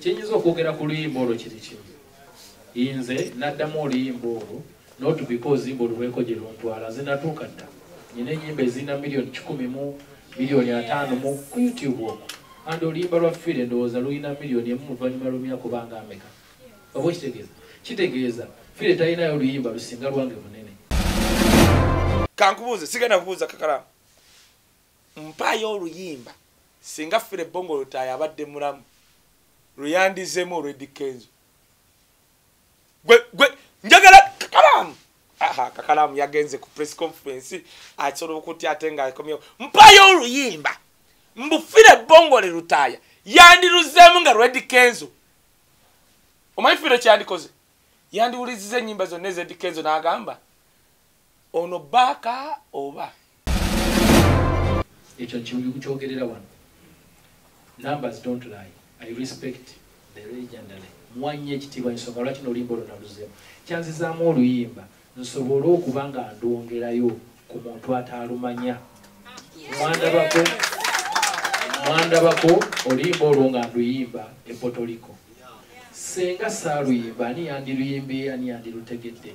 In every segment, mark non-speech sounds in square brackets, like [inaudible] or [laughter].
kyenyinza okwogera ku luyimba olwo kiri kimu nze naddamu oluyimba olwo not because yimba oluweeko gye luntwala nze natuuka dda. Nyina enyimba ezirina miliyoni kikumi mu miliyoni ataano mu ku youtube okwo. Andi oluyimba lwa fire ndowooza lulina miliyoni emu luvannyuma lw'emyaka obanga ameka? Oba kitegeeza kitegeeza. Fire talinayo oluyimba lusinga lwange bunene kankubuuze sigenda kubuuza kakalamu mpaayo oluyimba singa fire bongo lutaaya abadde mulamu luyandizemu olwedikenzo gwe gwe njagala kakalamu aha kakalamu yagenze ku press conference asobola okutya ate nga akomyewo. Mpaayo oluyimba mbufire bongo le lutaaya yandiruzeemu nga lwedikenzo omanyi fire kyandikoze yandiwuliziza ennyimba zonna ezedikenzo n'agamba ono baaka oba? Ekyo nkyogerera wano. Numbers don't lie i respect the legendary mwanye ekitiibwa ensonga lwaki noluyimba olwo naluzeemu? Kyanzizaamu oluyimba nsobole okuba nga ndwongerayo ku muntu ataalumanya. Mwandabako mwandabako oluyimba olwo nga nduyimba e potoliko senga saaluyimba ani yandiruyimbe ani yandirutegedde?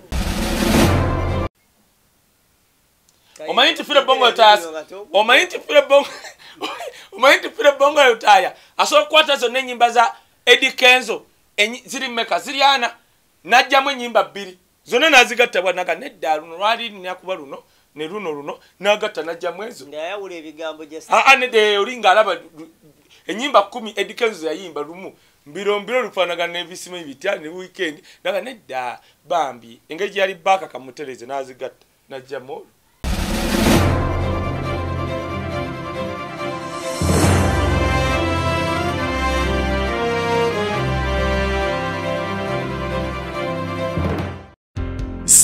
Omanyi nti fire bongo lutaaya omanyi nti fire bongo [laughs] omanyi nti fire bongo lutaaya asobola okukwata zonna ennyimba za edi kenzo. Ziri meka ziri ana? Najjamu ennyimba bbiri. Zonna nazigatta bwanaga nedda luno. Lwali linakuba luno ne luno luno nagatta najjamu ezo. Gye aa nede oli lu- ennyimba kumi edi kenzo yayimba lumu. Mbiro mbiro lufaanagana n'ebisimu ebitya ne weekend naga nedda. Bambi engeri gyeyali baaka kamutereze nazigatta najjamu olwo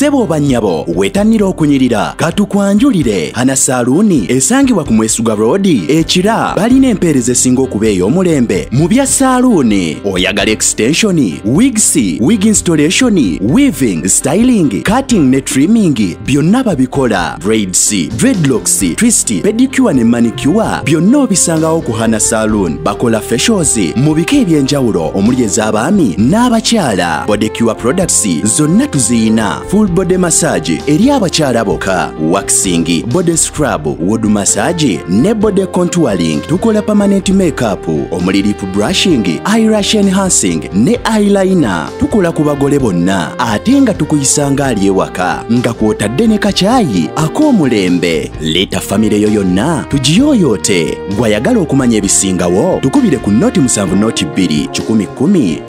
ssebo oba nnyabo wetannira okunyirira. Katukwanjulire hana saaluuni esangibwa ku mwesuga roadi ekira. Balina empeereza esinga okuba ey'omulembe. Mu bya saaluuni oyagala extensioni wigs wig installation weaving styling cutting ne trimming byonna babikola. Braids dreadlocks twist pedicure ne manicure byonna obisangawo ku hana saloon bakola facials mu bika eby'enjawulo omuli ez'abaami n'abakyala. Bodecure products zonna tuziyina. Full body massage eri abakyala bokka. Waxing body scrub wood massage ne body contouring. Tukola permanent makeup omuli lip brushing eyelash enhancing ne eyeliner. Tukola ku bagole bonna ate nga tukuyisanga ali ewaka. Nga kwotadde ne kacaayi ak'omulembe leeta famire yo yonna tugiyooyoote. Gwayagala okumanya ebisingawo tukubire ku noti 7 noti 2 110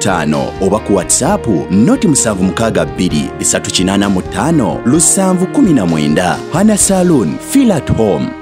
45 oba ku whatsapp noti 762 385 lusanvu 19 hana saloon feel at home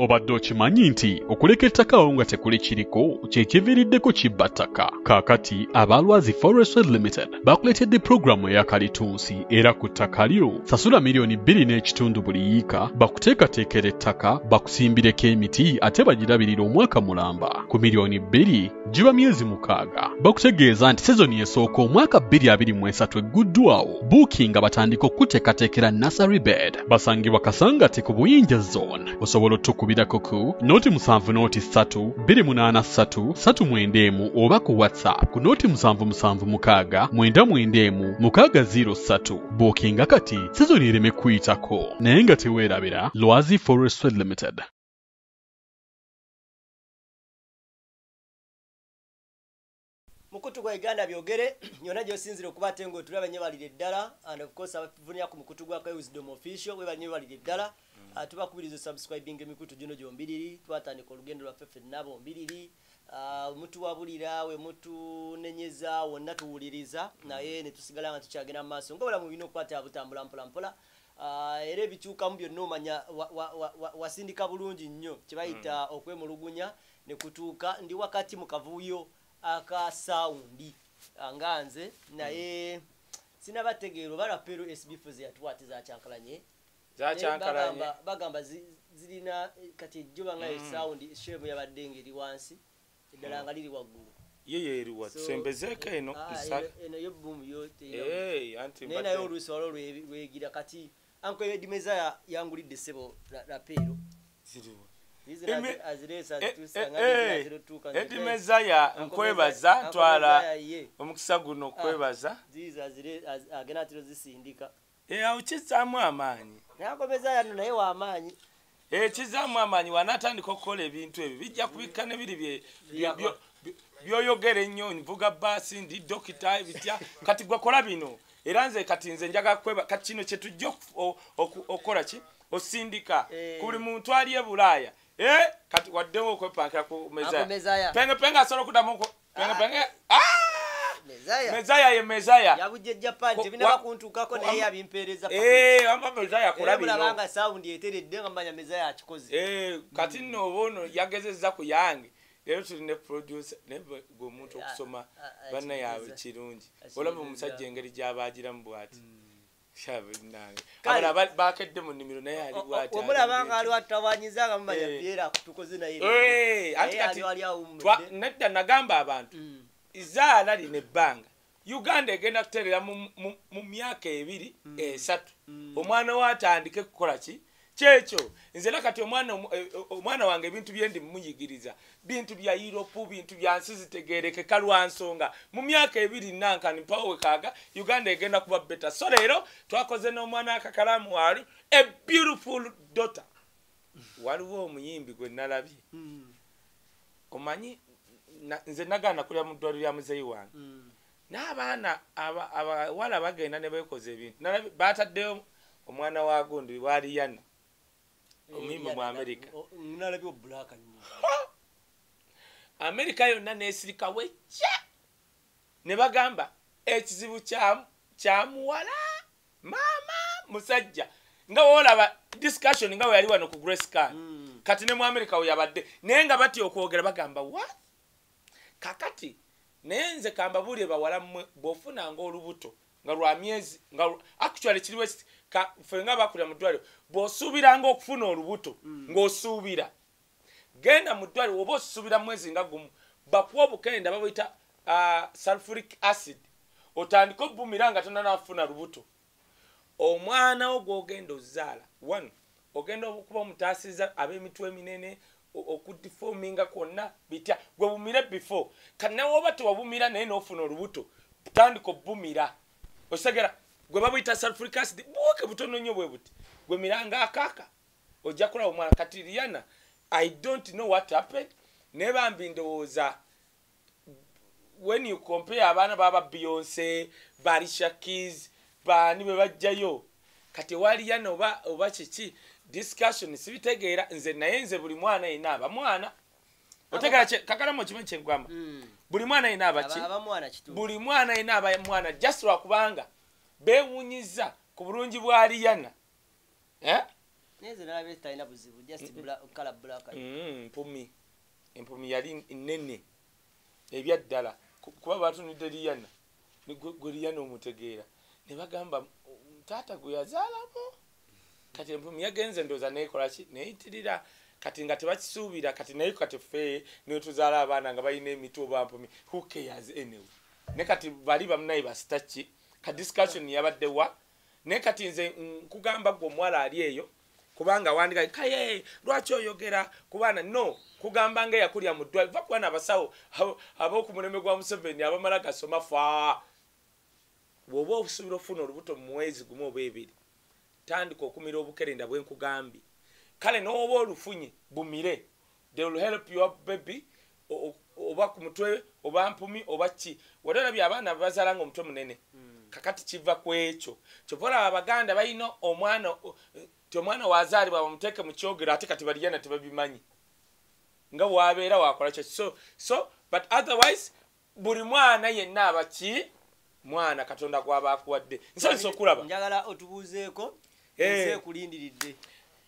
obadde okimanyi nti okuleka ettakawo nga tekuli kiriko kyekiviiriddeko kibba ttaka. Kaakati abalwazi forestry limited bakuleetedde pulogulaamu eya kalitunsi era ku ttaka lyo sasula miliyoni bbiri n'ekitundu buli yiika bakuteekateekera ettaka bakusimbireko emiti ate bagirabirira omwaka mulamba. Ku miliyoni bbiri giba myezi mukaaga bakutegeeza nti sezoni esooka omwaka 2023 egguddwawo buukinga batandika okuteekateekera nasary bed. Basangibwa kasangate ku buyinja zone. Osobola otukubirako ku noti 7 noti 3 283 391 oba ku whatsapp ku noti 776 991 603 buukinga kati sezoni ereme kuyitako. Naye nga teweerabira lwazi forestry limited. Mukutu gwa uganda byogere yonna gyosinzire okuba ate ngaotuli abanyebalire eddala and of course abavunira ku mukutu gwaka wisdom official we banyebalire eddala tubakubiriza subscribing emikutu gino gyombiriri twatandika olugendo lwaffe ffenna bombiriri Ah, mutuwabulira we mutunenyeza wonna tuwuliriza. Naye netusigala nga tukyagenda mu maaso nga obulamu bulina okukwata butambula mpolampola Ah, era ebikyukamu byonna omanya wa- wa- wa- wa- wasindika bulungi nnyo kyebayita okwemulugunya nekutuuka ndi wakati mu kavuyo aka sawundi ah, nga nze naye sinabategeero balapero sbf zeyatuwate zakyankalanye zakyankalanye bagamba- bagamba zi- zirina kati ejjoba nga esawundi shemu yabadde ngeri wansi eddala nga liri waggulu. Ye yeeriwa tusembezeeko eno ah, eno- eno yo bumu yo teyina- Eh, anti naye oluusi wala lwegira kati anko edimeza yangulidde sebo rapeero. Ziriwa Imi- aziresa Eh, zitusanga eh, zira eh, zirotuuka edi mezaya nkwebaza ntwala omukisa guno okwebaza agenda tiro zisindika awo kizaamu amaanyi. Nako mezaya no naye wamaanyi Eh, kizaamu amaanyi wanaatandika okukola ebintu ebyo. Bijja kubikka ne biri byoyogera ennyo nvuga baasi ndi dokita bitya. Kati gwekola bino. Era nze kati nze njaga kweba kati kino kyetujja okukola ki? Osindika. Eh. ku buli muntu ali e bulaaya. Eh, kati waddewo okwepankira ku mezaya penge penge asobola okuddamu penge penge Ah! Mezaya ye mezaya yabujja japan Ko- tebinaba wa- kuntuukako ko- naye yabimpeereza Eh, amba mezaya mulabanga sawundi eteredde nga manya mezaya akikoze. Eh, kati nno oba ono yagezezza ku yange leero tuli ne producer naye gwe omuntu okusoma a- a- banna yaabwe akitegeeza. kirungi. Olaba omusajja engeri gyaba agiramu bwati ba- bakedde mu nnimiro naye ali bwati omulaba nga mumanya Eh. byera tukoze naye nedda nagamba abantu. Mm. Izaala lina ebbanga. Uganda egenda kuterera mu- myaka ebiri esatu. Omwana we atandike kukola ki? Kyekyo nze era kati omwana eh, omwana wange ebintu byendi mumuyigiriza bintu bya europe bintu bya nsi zitegerekeka lwa nsonga. Mu myaka ebiri nankani mpawo wekaaga uganda egenda kuba beta so leero twakoze n'omwana akakalamu waali a beautiful daughter. Waliwo omuyimbi gwe nalabye. Mm, omanyi nze nagaana kulya mu ddwaliro lya muzeeyi wange. Mm. n'abaana aba- abawala bagenda ne bekoza ebintu. Bataddeyo omwana wa gundi waliyana omuyimbi mu amerika amerika yonna nesirika wejja. Ne bagamba ekizibu kya- kyamuwala maama musajja. Nga woolaba discussion nga weyali wano ku gracecan Mm. kati ne mu amerika weyabadde naye nga batya okwogera bagamba what kakati naye nze kambabuulire bawala mmwe bw'ofunanga olubuto nga lwa myezi nga actually kiriwo ka- ffe nga bakulira mu ddwaliro bw'osuubiranga okufuna olubuto ng'osuubira. Genda mu ddwaliro oba osuubira mwezi nga gumu bakuwa obukenda babuyita uh, sulfuric acid. Otandike obumira nga tonanafuna lubuto. Omwana wo gwogenda ozaala one ogenda okuba omutaasiza ab'emitwe eminene o- okudifominga kwonna bitya? Gwe bumire before. Kati nawe oba tewabumira naye n'ofuna olubuto tandika obumira. Osegera gwe babuyita sulfuric acid buweke butono nnyo bwe buti. Gwe miranga akaaka ojja kulaba omwana kati riana i don't know what happened. Naye bambi ndowooza when you compare abaana baba beyonce barisha keys baani bwe bajjayo? Kati ewaliyana oba oba kiki discussion sibitegeera nze naye nze buli mwana yina aba mwana. Otegeera kye- kakalamu okimanyi kyenkugamba Mm. buli mwana yina abaki buli mwana yina aba mwana just lwakubanga beewunyiza ku bulungi bwa liyana eh? mpumi. Empumi yali nene ebyaddala Ku- kuba batunudde liyana gwe liyana omutegeera. Ne bagamba "Um, taata gwe yazaalamu kati empumi yagenze ndooza nekolaki neyitirira. Kati nga tebakisuubira kati naye kati ffe netuzaala abaana nga balina emitwe oba mpumi who cares anyway? Ne kati bali bamunaye basitaki ka discussion yabadde wa? Naye kati nze nkugamba gwe omuwala ali eyo kubanga wandika kaye lwaki oyogera? Kubaana no kugamba nga eyakulya mu ddwali va kubaana abasawo abo- ab'oku mulembe gwa museveni abamala gasoma fa bw'oba osuubira okufuna olubuto mu mwezi gumu oba ebiri tandika okumira obukerenda bwenkugambye kale n'oba olufunye bumire. They will help your baby oba ku mutwe oba mpumi oba ki. Wali olabye abaana bazaala nga omutwe munene kakati kiva ku ekyo. Kyova olaba abaganda balina omwana ti omwana wazaalibwa bamuteeke mu kyogero ate kati baliyana tebabimanyi. Nga wabeera wakola kyo so so but otherwise buli mwana yenna abaki mwana katonda gwaba akuwadde. Nsanyusa okulaba. njagala otubuuzeeko ekulindiridde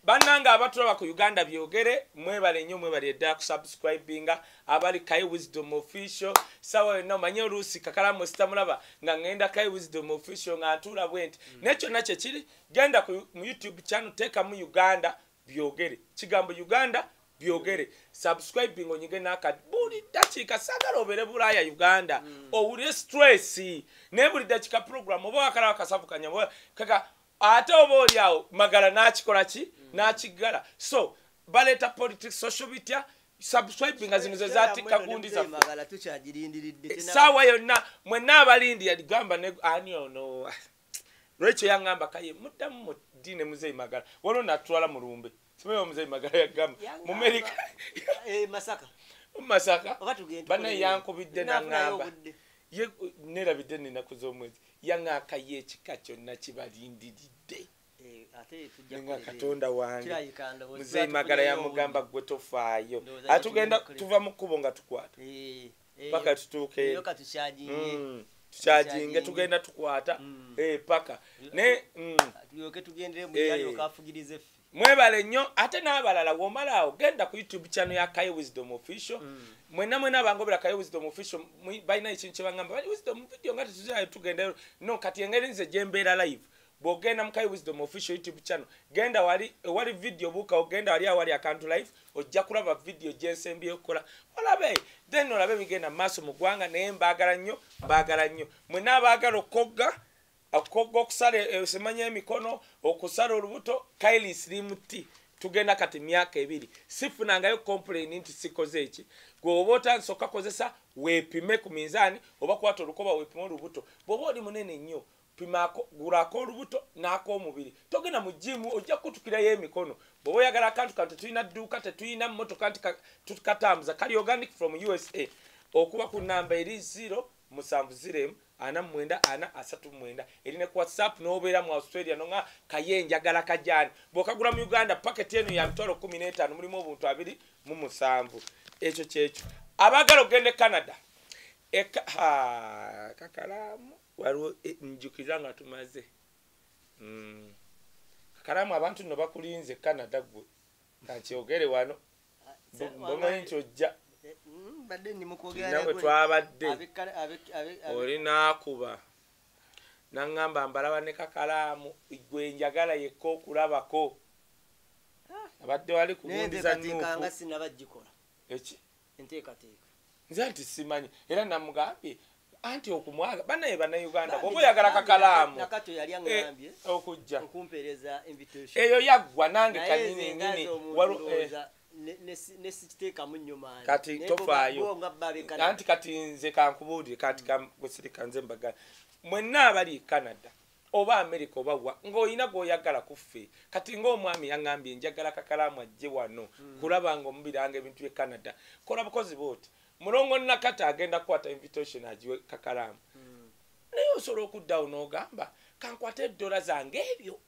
bannange abatulaba ku uganda byogere mwebale nnyo mwebale ddala kusubscribinga abali kai wisdom official. Sawa yonna omanye oluusi kakalamu sitamulaba nga ŋŋenda kai wisdom official nga ntuula bwe nti naye kyonna kyekiri genda mu youtube channel teekamu uganda byogere. Kigambo uganda byogere. Subscribing onyige nakati buli dakiika sagala obere bulaaya uganda. Owulire stress. Naye buli dakiika program oba wakalaba kasavukanya oba- kaka ate oba oli awo magala n'akikola ki? N'akigala. So baleeta politics social bitya subscribe nga zino ze zatikka gundi zaffe. Magala tukyagirindiridde essaawa yonna mwenna abalindi yaligamba ne ani ono? Lwekyo yaŋŋamba kaye muddamu mu diine muzeyi magala? Waliwo natwala mulumbe simanyi omuzeyi magala yagamba mu merika [laughs] masaka. Banaye yankubidde naŋŋamba. nerabidde ninaku z'omwezi yaŋŋakayo ekika kyonna kibalindiridde. Eh, nga katonda wange. Tufuneyo magala yamugamba gwe tofaayo. Ndowooza ate ye tugenda tugenda tuva mu kkubo nga tukwata. Eh, eh, paka tutuuke. Mm, tukyaginge Tukyaginge. tugenda tukwata. Mm. paka. Ne mm, tulyoke tugendere mu Eh. yalyoka afugirize ffe mwebale nnyo ate n'abalala womalaawo genda ku youtube channel ya kaye wisdom official. Mwena mwena abangobera kaye wisdom official balina ekintu kyebaŋamba bali wisdom video nga tetuzayo tugendayo no kati engeri nze gyembeera live bw'ogenda mu kaye wisdom official youtube channel genda wali wali video buuka ogenda wali awali akantu live ojja kulaba video gyensembyeyo okukola. Olabe then olabe bigenda mu maaso mu ggwanga naye mbaagala nnyo mbaagala nnyo. Mwena abaagala okogga okogga okusala esemanya emikono okusala olubuto kaili slim t tugenda kati myaka ebiri. Sifunangayo complain nti sikoze eki. Gwe oba otansoka kozesa weepime ku minzaani oba kwata olukoba weepime olubuto. Bw'oba oli munene nnyo pimako gulako olubuto n'ak'omubiri. Togenda mu jimu ojja kutukirayo emikono. Bw'oba oyagala akantu kano tetulina dduuka tetulina mmotoka nti ka- tukatambuza kali organic from usa okuba ku namba eri 0 musanvu ziremu ana mwenda ana asatu mwenda eri ne ku whatsapp n'obeera mu australia nonga kaye njagala kajani. Bw'okagula mu uganda paketi eno ya mitwalo kumi n'etaano mulimu obuntu abiri mu musanvu. Ekyo kyekyo. Abaagala okgenda e canada. Eka- ha, kakalaamu? Waliwo e, njukira nga tumaze. Mm. kakalaamu abantu nno bakulinze e canada gwe. Kankyogere wano. Bomanyi nti ojja Nagwe. twabadde oli nakuba naŋŋamba mbalaba ne kakalaamu gwe njagala yekka okulabako. Abadde wali enteekateeka. Nze nti simanyi era namugambye anti okumwaga banaye bannayuganda bwoba oyagala kakalaamu. Eh, okujja. eyo yaggwa nange kanyini nyini ne- ne si- ne sikiteekamu nnyo maanyi Kati tofaayo. anti kati nze kankubuulire kati gwesirika nze mbagala mwenna abali canada oba america oba wa ng'olina gw'oyagala kuffe kati ng'omwami yaŋŋambye njagala kakalaamu ajje wano kulaba nga omubiranga ebintu bye canada. Kola bukozi booti mulongo nakati agenda kukwata invitation agiwe kakalaamu naye osobola okuddawo n'ogamba kankwata eddola zange ebyo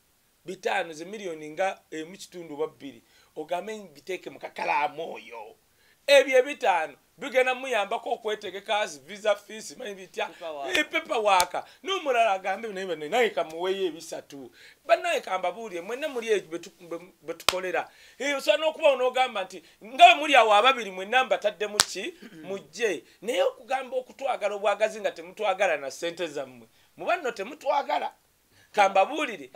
bitaano ze miliyoni nga emu kitundu oba bbiri ogambe biteeke mu kakalaamu oyo ebyo ebitaano bigenda muyambako okwetegeka visa fees manyi bitya? Paperwork. Eh, paperwork. N'omulala agambe naye kamuweyo ebisatu. Bannaye kambabuulire mwenna muli ekyo betukolera Eh, osobola n'okubawo n'ogamba nti nga bwe muli awo ababiri mwenna mbataddemu ki? Mujje. Naye okugamba okutwagala obwagazi nga temutwagala na ssente zammwe. Muba nno temutwagala. Kambabuulire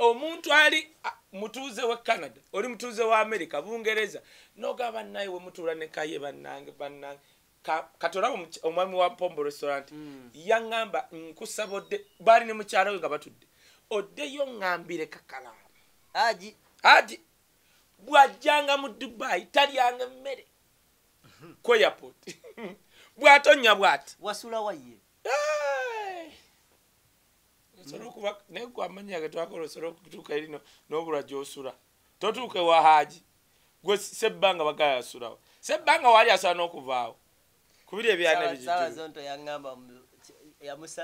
omuntu ali ah, mutuuze we canada oli mutuuze wa america bungereza nogaba naye wemutuula nekaye bannange bannange. Ka- kati olaba omuky- omwami wa pombo restaurant yaŋŋamba nkusaba odde baali ne mukyala we nga batudde. Oddeyo ŋŋambire kakalaamu agi ati bw'ajjanga mu dubai talyanga emmere. Ku airport. [laughs] Bw'atonya bw'ati. Wasula osobola okuba naye gwe amanyi ge twakola osobola okutuuka eri no- n'obulwa gy'osula totuuke wa haaji gwe sebbanga bagala yasulawo. Sebbanga waali asala n'okuvaawo. Kubiri ebyana saawa bijijulu zonto yaŋŋamba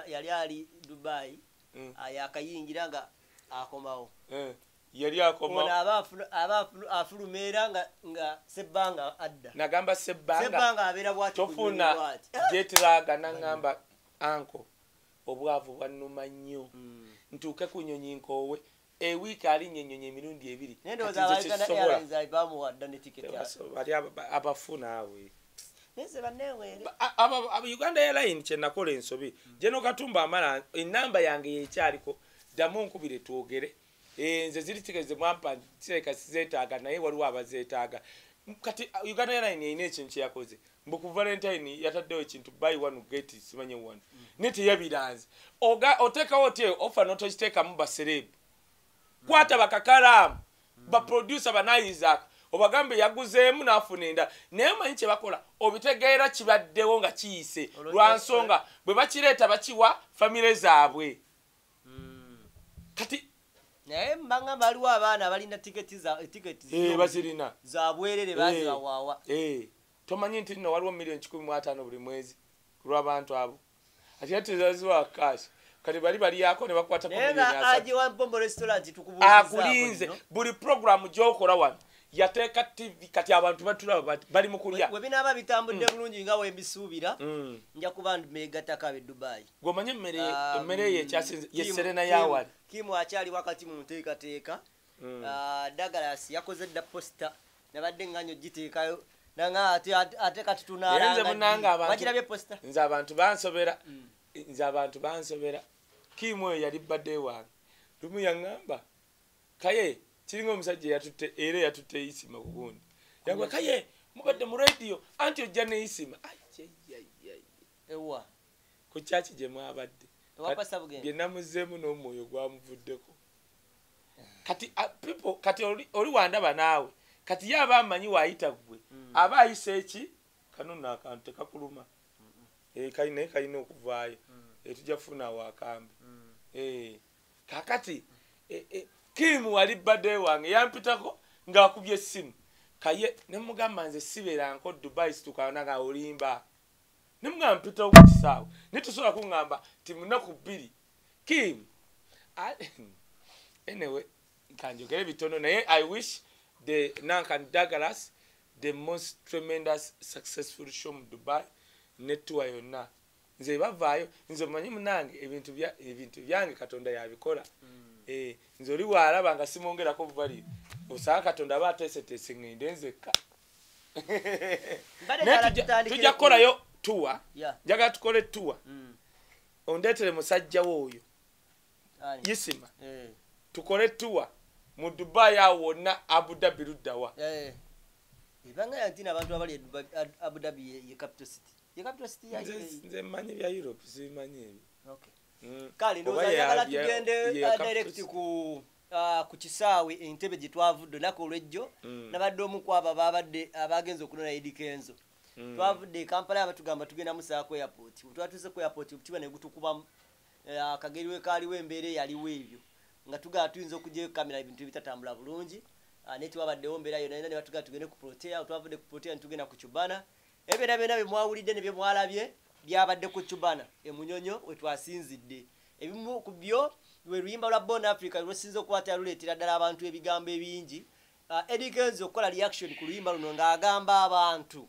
yali ali dubai Mm. yakayingira nga akomawo. Eh, yali ono akoma aba afulu- aba afulu- afuluma era nga- nga sebbanga adda. Nagamba sebbanga abeera bwati ku nnyonyi tofuna bwati. jetiraga naŋŋamba anko obwavu bwannuma nnyo. Mm. ntuuke ku nyonyi nkoowe. Ewiiki alinya ennyonyi emirundi ebiri. Bali aba- abafuna awe. Uganda airline kyenakola ensobi. Geno katumba amala enamba yange yekyaliko ddamu nkubire twogere. Nze ziri tigeze mwampa kireka sizeetaaga naye waliwo abazeetaaga kati uh, uganda airline erina ekintu kyeyakoze. Mbu ku valentine yataddewo ekintu buy one get simanye one. Ne teyabiranze Oga- oteekawo oti ofa notokiteekamu baserebu kwata bakakalaamu baproducer bana isaac. Obagambe yaguzeemu n'afuna enda. Naye manyi kyebakola obitegeera kibaddewo nga kiyise. Olwo- lwansonga bwe bakireeta bakiwa famire zaabwe. Kati naye mbagamba waliwo abaana abalina tiketi eh, zino bazirina. za bwerere Eh. bazibawaawa Eh, tomanyi nti nno waliwo miliyoni kikumi mu ataano buli mwezi ku lw'abantu abo. Ate ate tezaziwa kaasi. Kati bali baliyako ne bakwata naye nga aje wa mpombo restaurant akulinze. tukubuulizaako buli puroguramu gyokola wano yateeka tv kati abantu batulaba bali mu kulya. We binaaba bitambudde bulungi nga wembisuubira Mm. nja kuba megataka abe dubayi gweomanye emmere Ah, emmere ye ekyasinze ye Kim- serena Kim- yawali? Kimu akyali wakati mu nteekateeka. Mm. Ah, dagalas yakoze dda posita nabadde nga nyo giteekayo ate kati tunaalangawakirabye posita nze abantu bansobera. Mm. nze abantu bansobera. Kiimu eyo yali badde wange. Lumu yaŋŋamba kaye kiringa omusajja eyatutte era eyatutte isima ku gundi. Yagwa kaye mubadde mu rediyo anti ojja ne isima ewa. Ku kyaki gye mwabadde? Bye namuzeemu n'omwoyo gwamuvuddeko. Kati a- people kati oli- wandaba naawe. Kati ye aba amanyi waayita gwe aba ayisa eki? Kanono akantu tekakuluma. Eh, naye kalina okuvaayo. Eh, tujja kufunawo akambe Eh, kakati kimu wali badde wange yampitako ng'akubye essimu. Kaye nemugamba nze sibeeranko dubai situkananga olimba nemugamba mpitawo ku kisaawe. Naye tosobola kuŋŋamba ti munaku bbiri kim a- [laughs] anyway kanjogere bitono naye i wish the nankan douglas the most tremendous successful show mu dubai netuwa yonna. Nze bavaayo nze omanyi munange ebintu bya- ebintu byange katonda yabikola. Eh, nze oli waalaba nga simwongerako bubalire osanga katonda aba ateeseteese ŋŋende nzekka tujja- kukolayo tuwa njagala tukole tuwa Mm. ondeetere musajja wo oyo Ani? yisima Eh, tukole tuwa mu dubai awo wonna abudabi luddawa eh. ebanga yantina abantu abali e Dubai- Ad- abu dhabi ye- capital city ye capital city Nze- mmanyi bya europe sibimanyi ebyo Okay. Kale Oba ndowooza ya- njagala ya- tugende uh, direct ku ah, ku kisaawe entebe gye twavudde olunaku olwejjo. Mm. nabadde omu ku abo ababadde abagenza okunona edi kenzo. Mm. twavudde e kampala abatugamba tugenda musaako airport. Bwe twatuuse ku airport omutima ne gutukubamu Eh, akageri we kaaliwo embeera eyaliwo ebyo. Nga tugamba tuyinza okugyayo kamera ebintu ebitatambula bulungi. Naye tiwabaddewo mbeera yo naye ne batugamba tugende ku protea. Twavudde ku protea netugenda ku cubana. Ebyona byona byemwawulidde ne byemwalabye byabadde ku cubana. Emunyonyo wetwasinzidde ebimu ku byo lwe luyimba lwa bon africa lwesinza okuba luleetera ddala abantu ebigambo ebingi. Ah, Eddie Kenzo okukola reaction ku luyimba luno ng'agamba abantu.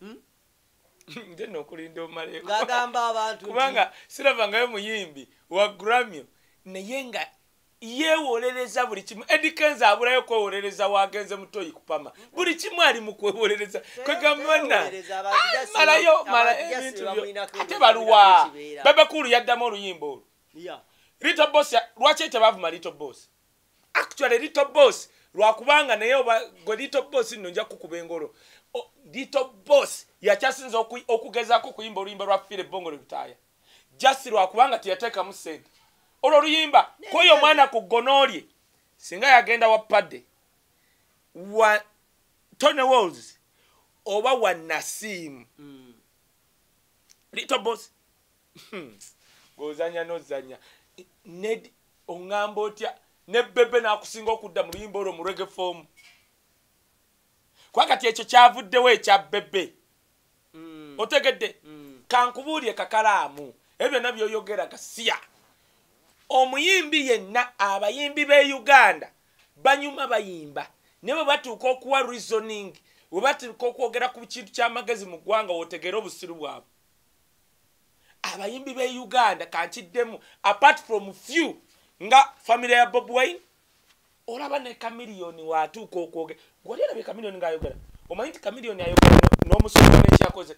[laughs] Nze nokulinda omaleko. Ng'agamba abantu nti- kubanga siravangayo muyimbi wa grammy. Naye nga yeewolereza buli kimu. Edikenza abulayo kwewolereza wagenze mutoyi kupama buli kimu ali mu kwewolereza kwegamba na teewolereza abantu just malayo mala ebintu byo. ate baluwa. bebekulu yaddamu oluyimba olwo. Little boss lwaki tebavuma little boss? Actually little boss lwakubanga naye oba gwe little boss nno nja kukuba engolo. Little boss yakyasinza oku- okugezaako okuyimba oluyimba lwa fire bongolo lutaaya just lwakubanga teyateekamu sente olwo oluyimba kweyo omwana ku gonolye singa yagenda wa padde wa tony walls oba wa nasimu Mm. little boss. Ng'ozanya n'ozanya. Ned oŋŋamba otya? Ne bebe n'akusinga okudda mu luyimba olwo mu rege fomu kuba kati ekyo kyavuddewo ekya bebe. Mm. otegedde kankubuulye kakalaamu. Ebyo byonna byoyogera gasiya omuyimbi yenna abayimbi b'e uganda banyuma bayimba. Naye bwe batuuka okuwa reasoning bwe batuuka okwogera ku kintu ky'amagezi mu ggwanga wotegeera obusiru bwabwe. Abayimbi b'e uganda kankiddemu apart from few nga famire ya bob wine olaba ne kamiliyoni watuuka okwogera. Gwali olabye kamiliyoni ng'ayogera? Omanyi nti kamiliyoni ayogera n'omusolo n'ekyakoze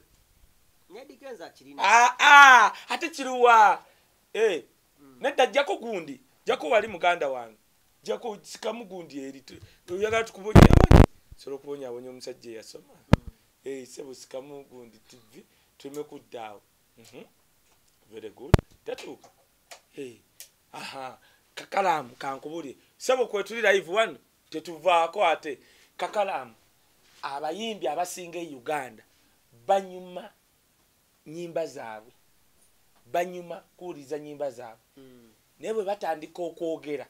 Ne akirina. aa ate kiruwa? Eh, nedda jjako gundi jjako wali muganda wange jjako sikamu gundi eri Tu- oyagala tukubonya amanyi sobola okubonyabonya omusajja eyasoma? Eh, sebo sikamu gundi tv tuleme kuddaawo Mhm. very good. Tatuuka. Eh, aha kakalaamu kankubulye sebo kwetuli live wano tetuvaako ate. Kakalaamu abayimbi abasinga e uganda banyuma nyimba zaabwe banyuma kuwuliriza nyimba zaabwe. Naye bwe batandika okwogera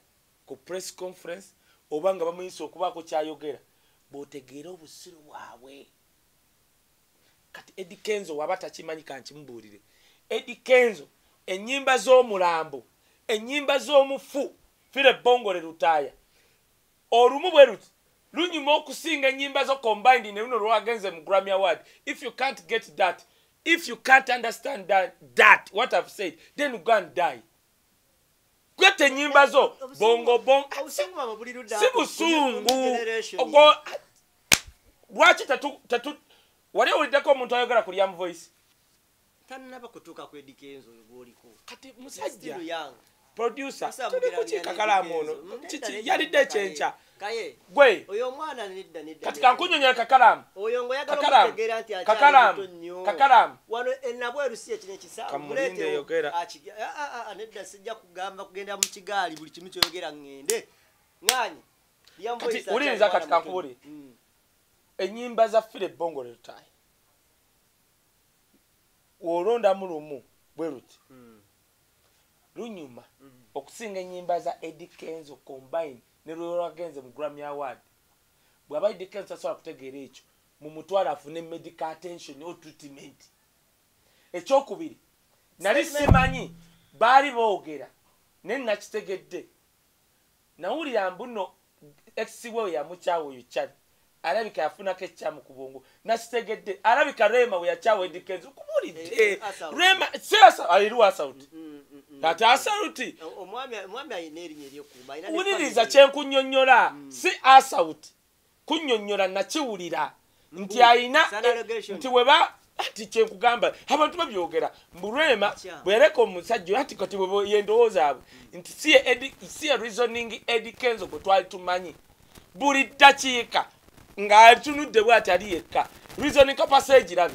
ku press conference oba nga bamuyisa okubaako kyayogera bwotegeera obusiru bwabwe. Kati edi kenzo waba takimanyi kankimubuulire edi kenzo enyimba z'omulambo enyimba z'omufu fire bongole lutaaya. Olumu bwe luti lunyuma okusinga enyimba zo combined ne luno lwagenze mu grammy award. If you can't get that if you can't understand that, that what i've said then go and die. Kwete enyimba zo. Bongo bongo. Si busungu. Ogwo lwaki wali owuliddeko omuntu ayogera ku lyam voice? Tanaba kutuuka ku edikenzo gwoliko kati musajja. Producer Musa tuli Mugira kuki Mugira kakalamu Edikenzo. ono yalidde ekyenkya gwe kati kankunyonyola kakalamu Kakalamu. Kakalamu. wano enabweru si ekino ekisaawe Kamulinde muleetewo. yogera. Akige- ah, nedda sijja kugamba kugenda mu kigaali buli kimu kyoyogera ŋŋende ŋŋanye Kati akyali kati kankubulire. Mm. enyimba za fire bongole lutaaya olondamu lumu bwe luti Mm. Lunyuma okusinga enyimba za edi kenzo combine ne lwolwagenze mu grammy award. Bw'aba edi kenzo tasobola kutegeera ekyo mu mutwalo afune medical attention o treatment. Ekyokubiri nali simanyi baali boogera naye nakitegedde nawulira mbuno ekisiwe we yamukyawa oyo kyali alabika yafunako ekyamu ku bwongo nakitegedde alabika rema we kenzo Eh, kumulidde eh, assault. rema si asa aliru asauti Mm, mm, mm. kati ne wuliriza family. kyenkunyonyola. Si asauti kunyonyola nakiwulira. Nti allegation. nti weba ati kyenkugamba abantu babyogera. Mbulwema bwereka omusajja ati kati yendowooza abwe. Nti si ye edi- si ye reasoning edi kenzo gwe twali tumanyi. Buli ddakiika ng'atunudde bwati ali yekka. Reasoning kapasa egirabe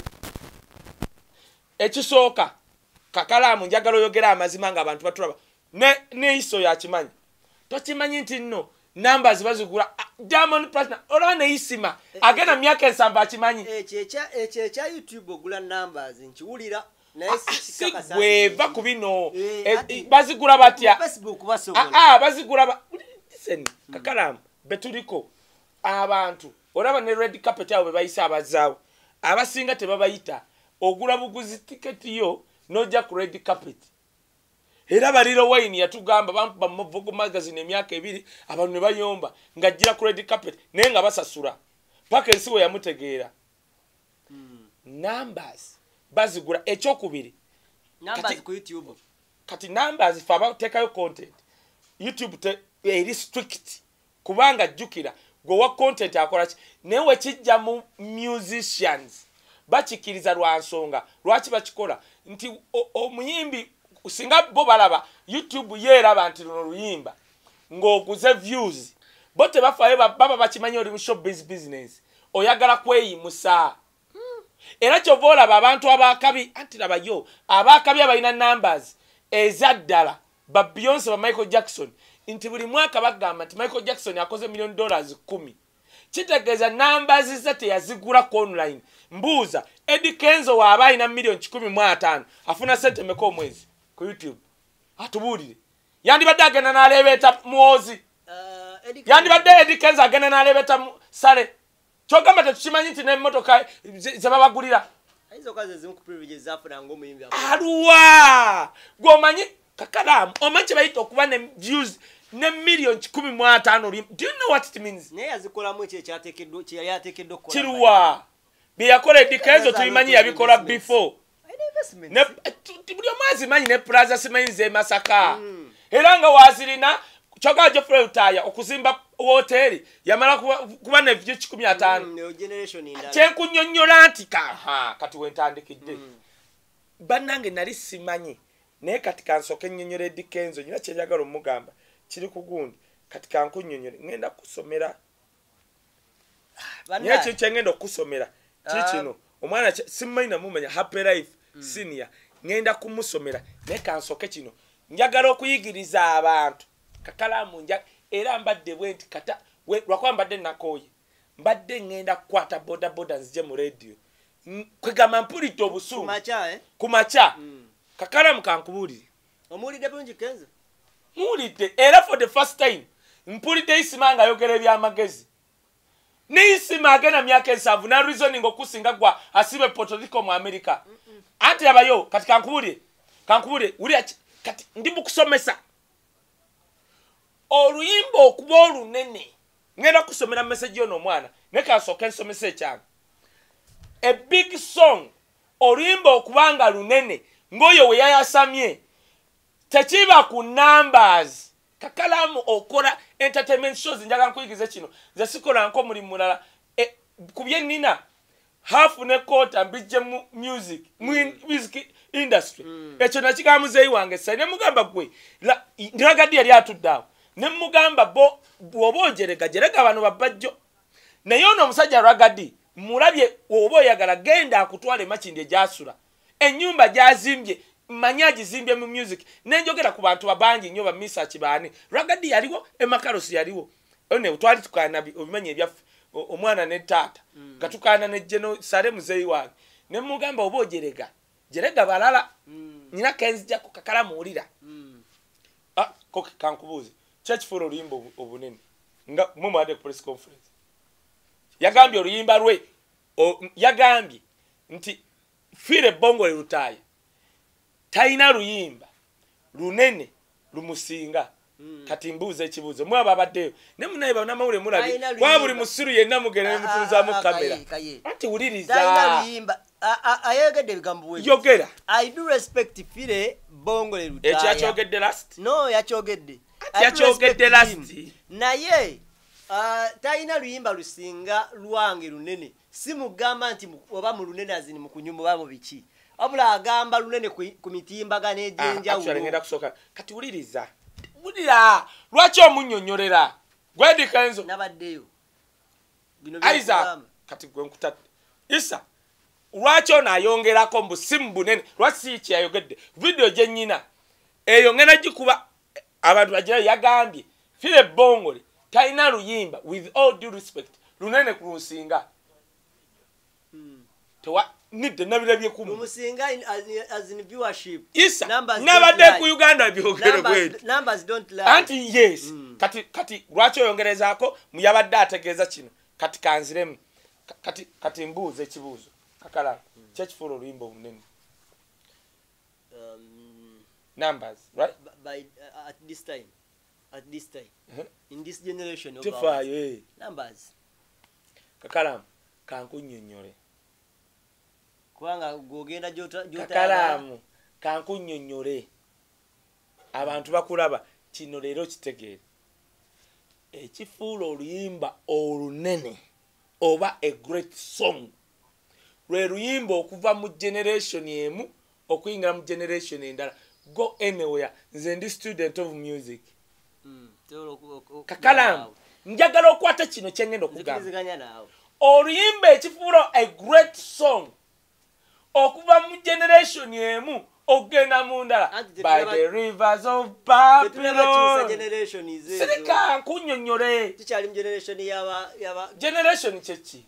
ekisooka kakalaamu njagala oyogera amazima ng'abantu batulaba. Ne ne iso yakimanyi. Tokimanyi nti nno numbers bazigula Ah, diamond platinum olaba neisima agenda myaka ensanvu akimanyi. Ekyo ekya- ekyo ekya youtube ogula numbers nkiwulira. Naye si sikikakasa gweva ku bino. Eh, Eh, bazigula batya? Ah, ah, bazigula ba- listen kakalaamu betuliko abantu olaba ne red carpet abo bebayisa abazaawo. Abasinga tebabayita. Ogula buguzi tiketi yo nojja ku red carpet. Era baliro wine yatugamba bamuba muvogo magazine emyaka ebiri abantu ne bayomba ng'ajjira ku red carpet naye nga basasula. Paka ensi we yamutegeera. Numbers bazigula ekyokubiri. Kati- numbers fe abateekayo content. Youtube te eri strict. Kubanga jjukira gwewa content akola ki? Naye wekijja mu musicians. Bakikiriza lwa nsonga. Lwaki bakikola? Nti omuyimbi singa bo balaba youtube yeeraba nti luno luyimba ng'oguze views. Bo tebafaayo ba- baba bakimanyi oli mu showbiz business oyagala kweyimusa. Era kyova olaba abantu abakabi anti labayo abakabi abalina numbers ezaddala ba beyonce ba michael jackson nti buli mwaka bagamba nti michael jackson akoze million dollars kumi. Kitegeeza numbers ze teyazigulako online. Mbuuza edi kenzo waaba alina million kikumi mu ataano afuna sente meka omwezi ku youtube? Atubuulire yandibadde agenda n'aleebeeta muwozi Uh, yandibadde edi kenzo agenda n'aleebeeta sale. Kyogamba tetukimanyi nti n'emmotoka ze ze babagulira. Ayinza okuba zezimu ku privileges zafuna ngaomuyimbi aluwa gwomanyi kakalaamu omanyi kyebayita okuba ne views ne million kikumi mu ataano do you know what it means? Naye yazikolamu ekyo ekyateekeddwa- kye yali ateekeddwa okukola kiruwa bye yakola edika ezo tubimanyi yabikola before. Buli omu azimanyi ne plaza simanyi ze masaka. Era nga wazirina kyogala jofre lutaaya okuzimba woteeri yamala kuba- ne vyu kikumi ataano. Mm, endala. kyenkunyonyola nti kaha kati wentandikidde bannange nali simanyi naye kati kansooka ennyonnyola edikenzo nyina kyenjagala omugamba kiri ku gundi kati kankunyonyole ŋŋenda kusomera. Banna- naye ekintu kyengenda okusomera kiri Ah. kino. Omwana kye- simumanyi namumanya happy life senior. Ŋŋenda kumusomera naye kansooke kino njagala okuyigiriza abantu kakalaamu nja era mbadde bwe nti kata We- lwakuba mbadde nakooye mbadde ŋŋenda kukwata bodaboda nzije mu rediyo N- kwegamba mpulidde eh? ku makya. Mm. Kakalamu kankubuulire. Omuwulidde bulungi kenzo muwulidde era for the first time mpulidde isima nga ayogera ebyamagezi. Ne isima agenda myaka ensanvu na reasoning okusinga gwa asibe puerto rico mu america. Anti abayo kati kankubulire kankubulire wulira kati ndi mukusomesa oluyimba okuba olunene ngenda kusomera message yono omwana ne kansooka ensomesa ekyange a big song oluyimba okuba nga lunene ng'oyo we yayasamye tekiba ku numbers. Kakalamu okola entertainment shows njagala nkuyigirize kino. Nze sikola nko mulimu mulala. E, ku byenina hafu ne kota mbijje mu music mu in- music industry. Ekyo nakigamba muzeeyi wange sa ne mugamba gwe ndiragaddi yali atudde awo. Ne mugamba bo bw'oba ojerega jerega bano babajjo naye ono omusajja ragadi mulabye oba oyagala genda akutwala emakindi egyasula enyumba gyazimbye manyi agizimbye mu music. Nenjogera ku bantu babangi nnyo bamisaki baani. Ragadi yaliwo emakarosi yaliwo. One twali tukaana obimanyi ebyaffe omwana ne taata. Nga tukaana ne jeno sale muzeeyi wange. Ne mugamba oba ojerega jerega balala. Nyina kenzijako kakala muwulira Ah, koke kankubuuze. Kyekifuula oluyimba obu- obunene. Nga mwe mwadde ku press conference. Yagambye oluyimba lwe. Yagambye nti fiire ebbongo le lutaaya talina luyimba lunene lumusinga. Kati mbuuza ekibuuzo mwe abo abaddeyo ne munaye banamawule Talina mulabye luyimba. kwa buli musiru yenna mugenda nemutunzaamu Ah, ah, kamera. kaye, kaye. anti wuliriza. Talina luyimba. A- a- ayogedde ebigambo bwe bityo. yogera. I do respect fire bongole ekyo lutaaya yakyogedde last? No yakyogedde. Ati yakyogedde respect last. naye ah, talina luyimba lusinga lwange lunene simugamba nti mu- oba mu lunene azini mu kunyuma oba mu biki? Wabula agamba lunene ku- mitimbagano Ah, egy'enjawulo. kati wuliriza. Wulira lwaki omunnyonnyolera gwedika enzo nabaddeyo. Isaac kati gwe nkutadde. Isa lwaki ono ayongerako mbu si mu bunene? Lwaki si kyeyayogedde vidiyo gye nnyina. Eyo ngenda gikuba abantu bagirayo yagambye. Fire bongole talina luyimba with all due respect lunene ku lunsinga nidde nabirabyekumu lumusinga in- as in- viewership. Isa nabadde ku uganda don't lie. anti yes kati kati lwaki oyongerezaako? Muyabadde ategeeza kino. Kati kanziremu. Ka- kati kati mbuuza ekibuuzo. Kakala kyekifuula oluyimba obunene Um, numbers right? by uh, at this time at this time Mhm. in this generation of ours, eh. numbers. Kakalamu kankunnyonnyole kubanga gyotayagala. kakalaamu kankunnyonnyole. Abantu bakulaba kino leero kitegeere. Ekifuula oluyimba olunene oba a great song lwe luyimba okuva mu generation emu okuyingira mu generation endala. Go anywhere nze ndi student of music. Mm, oku- kakalaamu njagala okwata kino kyengenda okugamba. Oluyimba ekifuula a great song okuva mu generation emu okugenda mu ndala. By the rivers of tetunabakyusa babylon generation kyeki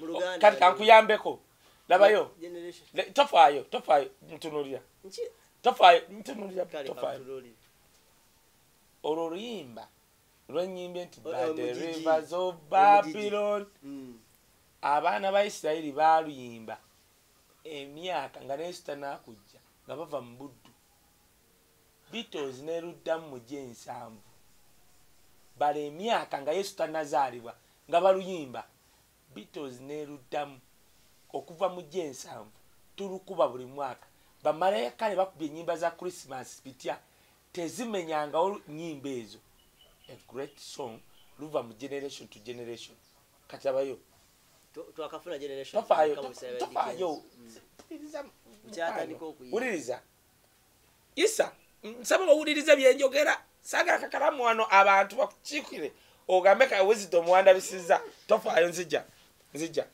luganda kati kankuyambeko labayo. Tofaayo tofaayo ntunulira. Tofaayo ntunulira tofaayo. olwo oluyimba lwenyimbye nti the rivers of babylon. Mm. abaana ba isirayiri baaluyimba emyaka nga nesita nakujja nga bava mu buddu. Beatles neruddamu mu gyensanvu bala emyaka nga yesu tanazaalibwa nga baluyimba. Beatles neruddamu okuva mu gyensanvu tulukuba buli mwaka. Bamalayika ne bakuba enyimba za krismas bitya? Tezimenyangawo nyimba ezo a great song luva mu generation to generation. Kati abayo. Tofaayo okuyimba. wuliriza. Isa nsaba owuliriza byenjogera saagala kakalamu wano abantu bakukiikire. Ogambe ka wisdom wandabisiza. Tofaayo nzija nzija.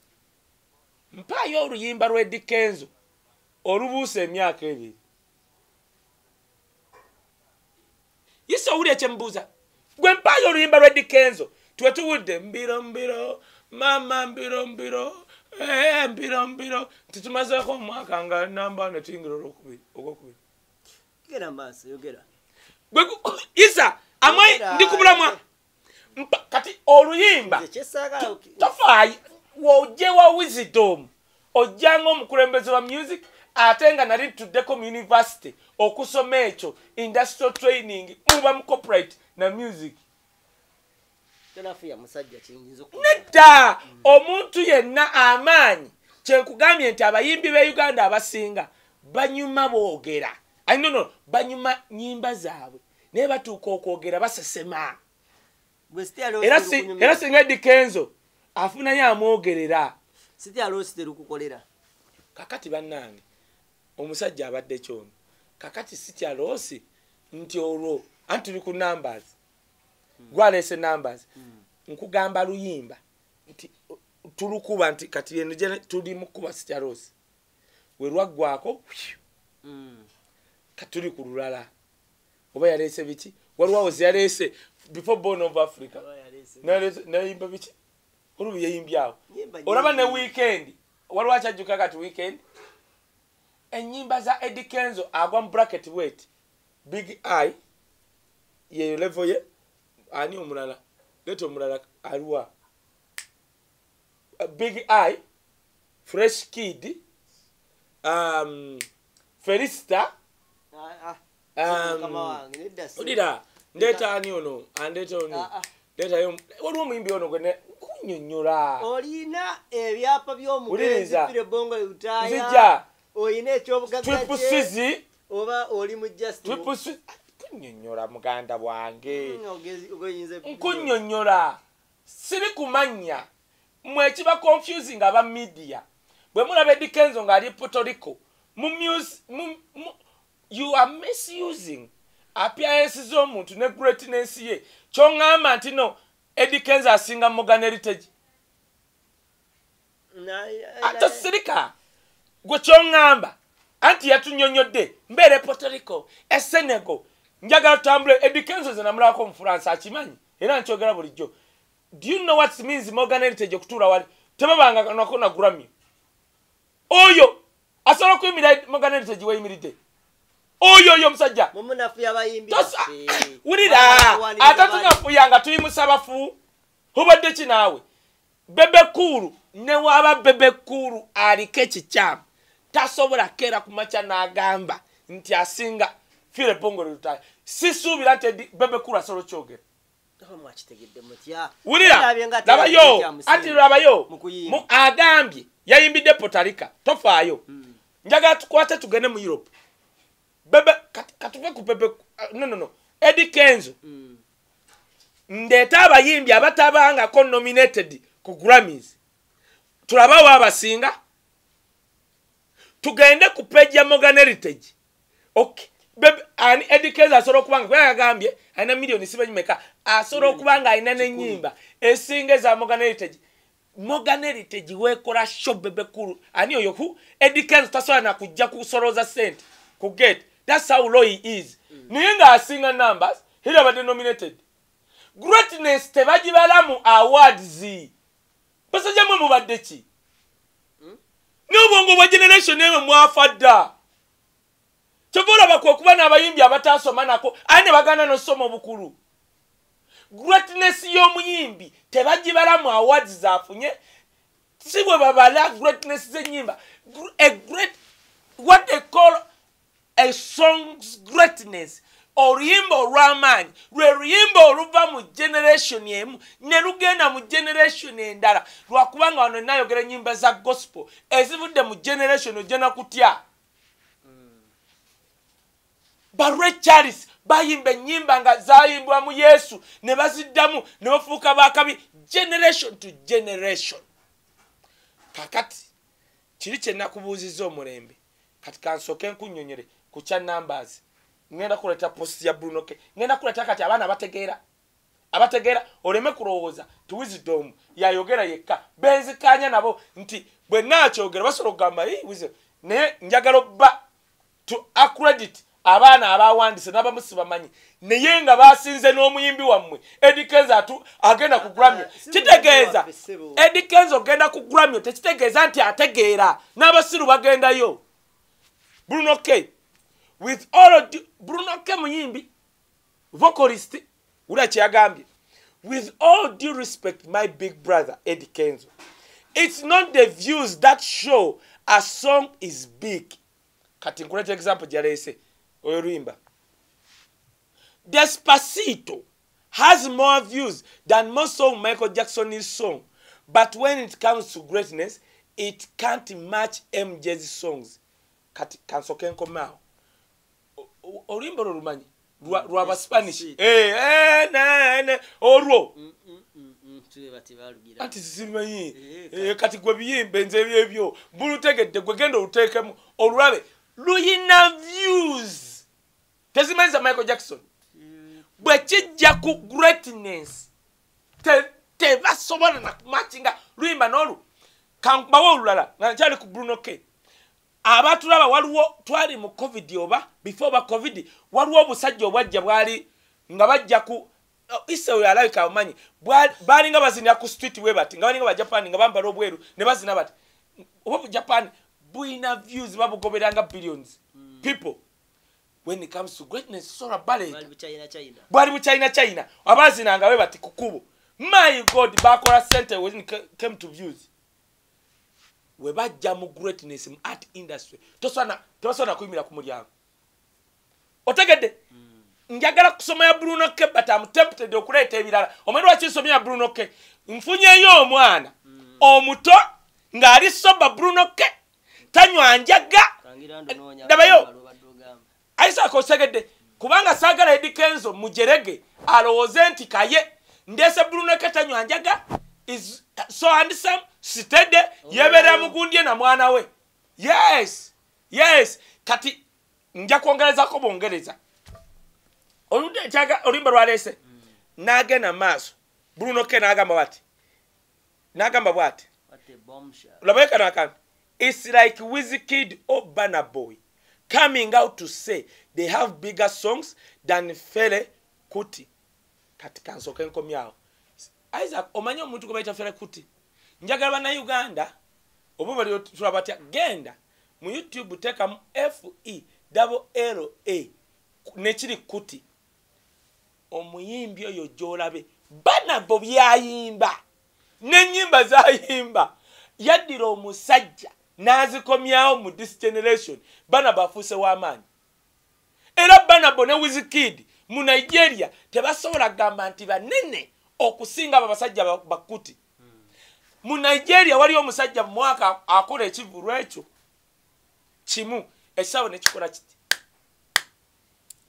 Mpaayo oluyimba lw'edikenzo olubuusa emyaka ebiri. Isa owulya kyembuuza gwe mpaayo oluyimba lwa dikenzo tuwe tuwudde mbiro mbiro mama mbiro mbiro eh, mbiro mbiro. Nti tumazeeko omwaka nga namba netuyingira olwokubiri [coughs] isa amwe Yogera. ndi kubulamwa Mpa- kati oluyimba tofaayi wojewa wisdom ojjanga omukulembeze wa music ate nga nali tuddeko mu university okusoma ekyo industrial training muba mu corporate na music. Nedda! Omuntu yenna amaanyi kyenkugambye nti abayimbi be uganda abasinga banyuma boogera. Ai, no, no, banyuma nyimba zaabwe. Naye batuuka okwogera basesema. Sitya loosi era singa dikenzo afunayo amwogerera. Sitya loosi kakati bannange omusajja abadde kyono kakati sityaloosi nti olwo anti tuli ku numbers gwaleese numbers. Nkugamba luyimba. Nti tulukuba nti kati eno gye tuli mukuba sityaloosi we lwaggwako Mm. kati tuli ku lulala. Oba yaleese biki? Waliwo ze yaleese before born of africa. Nayimba biki? Olubu yeyimbyawo Nyimba olaba ne weekend. Waliwo akyajjuka kati weekend? Enyimba za edi kenzo agwa mu bracket wet big i yeyo levo ye ani omulala? Leta omulala aliwa Uh, big i fresh kid um, felicita Ah, ah. um, olira ndeeta ani ono? Andeeta ono. Ah, ndeetayo waliwo omuyimbi ono gwene? Kunyonyola olina ebyapa by'omugenzi Wuliriza. fire bongo lutaya nzija. Olina ekyobugagga kye. Twipusizi oba oli mu justin kunyonyola muganda bwange Mm, ogeyinza nkunyonyola. Siri kumanya. Mwekiba confusing aba media. Bwe mulaba edikenzo ng'ali puerto mu- you are misusing appearance z'omuntu ne greatness ye. Kyoŋŋamba nti no edikenzo asinga morgan heritage. Ate sirika. Gwe kyoŋŋamba anti yatunyonyodde mbeera e puerto rico e senegal njagala tutambule edikenzo ze namulabako mu france akimanyi? Era nkyogera bulijjo. Do you know what means morgan heritage okutuula wali? Tebabanga nako na grammy. Oyo asobola okuyimira morgan heritage weyimiridde? Oyo oyo omusajja. [laughs] Wulira Bawandiika ate bali- tugafuyanga tuyimusa bafu obadde ki naawe? Bebekulu ne waba bebekulu aliko ekikyamu. Tasobola keera ku makya n'agamba nti asinga fire bongole lutaaya sisuubira nti Edi- bebekulu asobola okyogera wulira labayo anti labayo agambye yayimbidde potalika tofaayo. Njagala tukwate tugende mu europe. Bebe kat- katuve ku bebe no, no, no. edi kenzo. Mm. ndeete abayimbi abatabangako nominated ku grammys. Tulabawo abasinga tugende ku page ya morgan heritage. Okay. Ani edikeza asobola okuba nga kubanga yagambye alina miliyoni sibanyimeka asobola okuba nga alina nenyimba esinga eza morgan heritage. Morgan heritage wekola sho bebekulu ani oyo ku? Edikeza tasobola nakujja kusolooza sente ku gate. Thats how low he is. Naye ngaasinga numbers era abadde nominated. Greatness tebagibala mu awards. Basajja mwe mubadde ki? N'obwongo bwa generation emwe mwafa dda kyova olaba kwe kuba n'abayimbi abataasoma nako aye ne baganda nosoma obukulu. Greatness y'omuyimbi tebagibala mu awards zafunye si bwe babala greatness z'enyimba Gr- a great what they call a song's greatness. Oluyimba olw'amaanyi lwe luyimba oluva mu generation emu ne lugenda mu generation endala. Lwakubanga wano nayogera enyimba za gospel ezivudde mu generation ojena kutya barwe charles bayimba enyimba nga zayimbwa mu yesu ne baziddamu ne bafuuka bakabi generation to generation. Kakati kiri kyenakubuuziza omulembe. Kati kansooke nkunyonyere ku kya numbers. Ngenda kuleeta post ya brunoke ngenda kuleeta kati abaana abategeera. Abategeera oleme kulowooza ti wisdom yayogera yekka. Benzikanya nabo nti bwe naakyogera basobola okugamba naye njagala obba to accredit abaana abawandise n'abamu sibamanyi naye nga basinze n'omuyimbi wammwe. Edikenzo atu agenda ku gramyo Ah, kitegeeza. edikenzo ogenda ku gramyo tekitegeeza nti ategeera. N'abasiru bagendayo. Bruno k. With all bruno k. Muyimbi vocalist ula kyeyagambye. With all due respect my big brother eddie kenzo. It's not the views that show a song is big. Kati nkuleta example gyaleese oyo luyimba despacito has more views than most of michael jackson's song but when it comes to greatness it can't match mj's songs. Kati kansoke nkomaawo oluyimba olwo lumanyi Lwa- lwaba spanish? Despacito. Eh, eh, olwo Mm, mm, mm, anti simanyi Eh, kati. gwe biyimba enze ebyebyo bulutegedde gwe genda oluteekemu olulabe. Luyina views tezimanyiza michael jackson? Bwe kijja ku greatness te- tebasobola nakumakinga luyimba n'olu. Kanbawe olulala nga nkyali ku bruno k. Abatulaba waliwo twali mu covid oba before ba covid waliwo obusajja obwajja bwali nga bajja ku oh, isa oyo alabika omanyi bwa- baalinga bazinira ku street we bati nga balinga bajapani nga bambala obweru ne bazina bati oba bujapani buyina views babugoberanga billions people when it comes to greatness sola China. bwali buchina china abazinanga we bati kukubo. My god bakola sente when came to views. We bajja mu greatness mu art industry. Tebasobola kuyimira ku mulyango. Otegedde? Njagala kusoma ya bruno ke but am tempted okuleeta ebirala. Omanyi lwaki nsomya ya bruno ke nfunyeyo omwana. Omuto ng'ali soba bruno ke tanywa njaga. Dabayo. Isaac osegedde kubanga saagala edi kenzo mujerege alowooze nti kaye ndeese buluneke tanywa njaga is so handsome sitede yebeerera mugundye na mwana we. Yes yes. Kati nja kwongerezako bongereza oludde ekyaga oluyimba lwaleese n'agenda maaso. Bulunoke n'agamba bati n'agamba bwati ulabayo kano akantu its like wizkid or Burna boy coming out to say they have bigger songs than fele kuti. Kati kansoke nkomyawo isaac omanyi omuntu gwe bayita fele kuti. Njagala bannayuganda oba bali tulaba batya genda mu youtube teekamu fe la nekiri kuti. Omuyimbi oyo gyolabe banabo byayimba nenyimba zayimba. Yaddira omusajja n'azikomyawo mu this generation. Banabo afuuse w'amaanyi era banabo ne wizikid mu nigeria tebasobola kugamba nti banene okusinga abo abasajja ba- bakuti mu nigeria waliwo omusajja mu mwaka akola ekivulu ekyo kimu ekisawo nekikola kiti.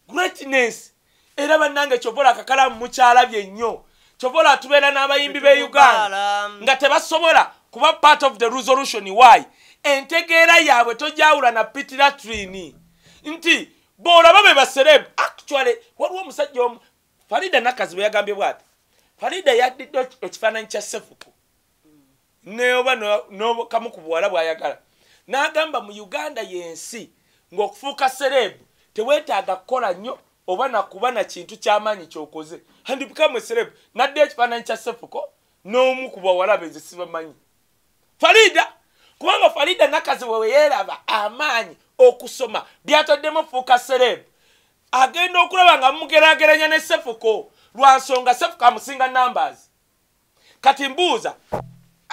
Greatness! Era bannange kyovola akakalamu mukyalabye nnyo kyovola tubeera n'abayimbi be uganda nga tebasobola kuba part of the resolution. Why entegeera yaabwe tojawula na pitilatrini nti bwolaba be baserebu actually waliwo omusajja omu farida nakazi bwe yagambye bwati farida yaddidde ekifaananyi kya sefuku neoba nokamu ku buwala bwayagala. N'agamba mu uganda yensi ng'okufuuka serebu teweetaaga kukola nnyo oba nakuba na kintu kyamaanyi kyokoze. Handibikamu serebu nadde ekifaananyi kya sefuko n'omu ku bawala benze sibamanyi. Farida kubanga farida nakazi wewe yeeraba amaanyi okusoma byataddemu fuuka serebu agenda okulaba nga mumugerageranya ne sefuko lwa nsonga sefuko amusinga numbers. Kati mbuuza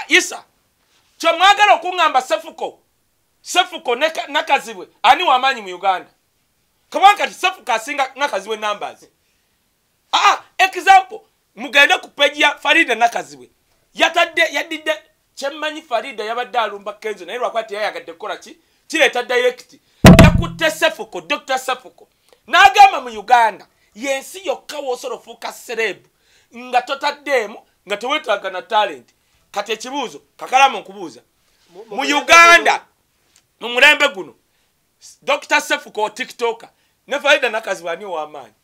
isa kyemwagala okuŋŋamba sefuko sefuko nakazibwe ani wamaanyi mu uganda? Kubanga kati sefuko asinga nakazibwe numbers. Aa example mugende ku peji ya farida nakazibwe yatadde yadidde kyemmanyi farida yabadde alumba kenzo naye lwakuba teyayagadde kukola ki? Kireeta direct. Yakutte sefuko dr sefuko. N'agamba mu uganda yensi yokka woosobola ofuuka serebu nga totaddeemu nga teweetaaga na talenti kati ekibuuzo kakalamu nkubuuza. Mu- uganda mu mulembe guno dr sefuko o tiktoka ne farida nakazi bani ow'amaanyi?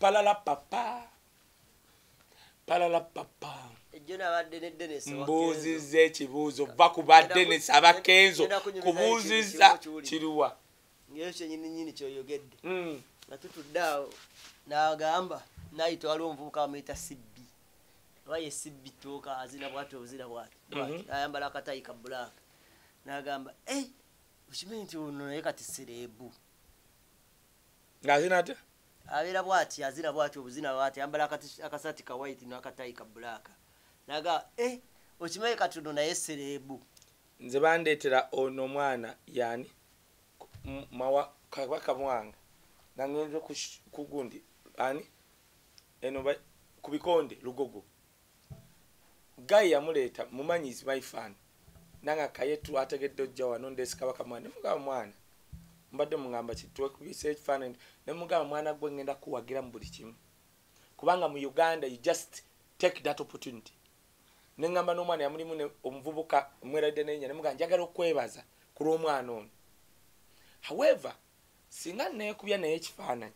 Palala papa palala papa ejjo nabadde ne Dennis wa mbuuziza ekibuuzo va ku ba dennis abakenzo kiwulire. kiruwa. Ngayo kyenyini nyini kyoyogedde. Mm. nga tutudde awo n'agamba nayita waliwo omuvubuka bamuyita sibbi. Oba ye sibbi tuuka azina bwati obuzina bwati ayambala akatayi ka bulaaka n'agamba ei okimanyi nti ono naye kati sereebu ng'azina ate? Abeera bwati azina bwati obuzina bwati ayambala akasaati ka white n'akatayi ka bulaaka n'agamba e okimanyi kati ono naye sereebu nze bandeetera ono omwana yani kabaka mwanga nga ngenze ku sh- ku gundi ani? Eno ku bikonde lugogo. Gayi yamuleeta mumanyizi maifan nanga kaye twategedde ojja wano ndesi kabaka mwana nemugamba mwana mbadde mugamba kitwekubisa ekifaananyi nemugamba mwana gwe ngenda kuwagira mu buli kimu. Kubanga mu uganda you just take that opportunity neŋŋamba n'omwana yamulimu omuvubuka mweradde nenya nemugamba njagala okwebaza ku lw'omwana ono. However singa neekubya naye ekifaananyi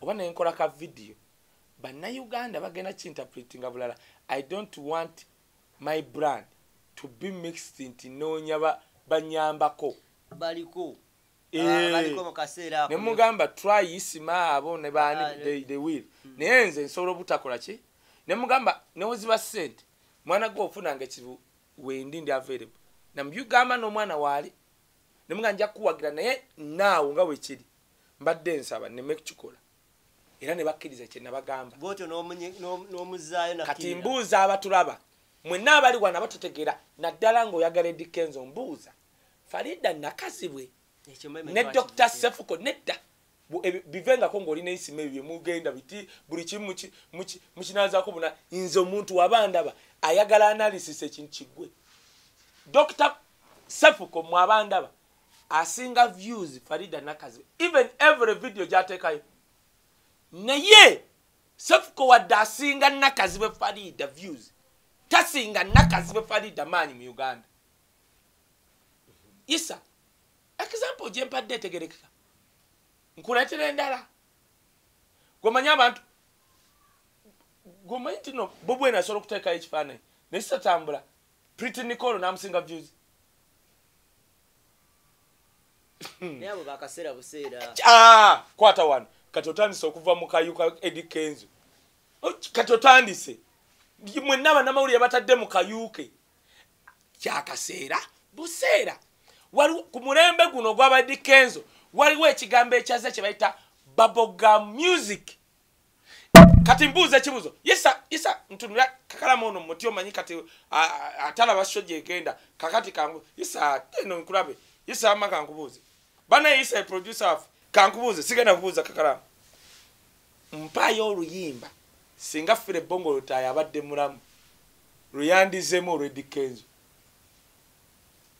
oba nenkola ka vidiyo bannayuganda bagenda kinterpretinga bulala i don't want my brand to be mixed nti noonya ba- banyambako. Baliko. Eh. Ah, nemugamba try isima abo ne Ah, ne- they- they will. naye nze nsobola obutakola ki? Nemugamba newoziba sente mwana gwe ofunanga ekibu wendi ndi available. Namubyugamba n'omwana waali nemugamba nja kuwagira naye naawo nga wekiri mbadde nsaba neme kukikola era ne bakkiriza n'om- n'omuzaayo kati mbuuza abatulaba mwenna abali wano abatutegeera naddala ng'oyagala edikenzo mbuuza. Farida nakazibwe ne dr sefuko nedda. Bivengako ng'olina eisima ebyo byemugenda biti buli kimu muki- muki- mukinazaako buna nze omuntu wabandaba ayagala analysis ekintu kiggwe. Dr sefuko mwabandaba asinga views farida nakazibe even every video gyateekayo. Naye sefuko wadde asinga nakazibe farida views. Tasinga nakazibe farida maanyi mu uganda. Isa example gyempadde etegerekeka. Nkuleetera endala. Gwemanyi abantu gwemanyi nti no bobwena asobola okuteekayo ekifaananyi. Naye sitatambula priti nicolo namusinga views [laughs] naye abo bakaseera buseera. Ah, kwata wano. Kati otandise okuva mu kayuka edikenzo kati otandise. Mwenna bannamawulire batadde mu kayuke kyakaseera buseera. Ku mulembe guno ogwabadde kenzo waliwo ekigambo ekyaza kye bayita baboga music kati mbuuza ekibuzo. Isa isa ntunula kakalamu ono muti omanyi kati a- a- atalaba sho gyegenda kakati kangu isa eno nkulabe. Isa ama kankubuuze banaye isa eproducer waffe kankubuuze sigenda kubuuza kakalamu. Mpaayo oluyimba singa fire bongo lutaaya abadde mulamu luyandizemu olwedikenzo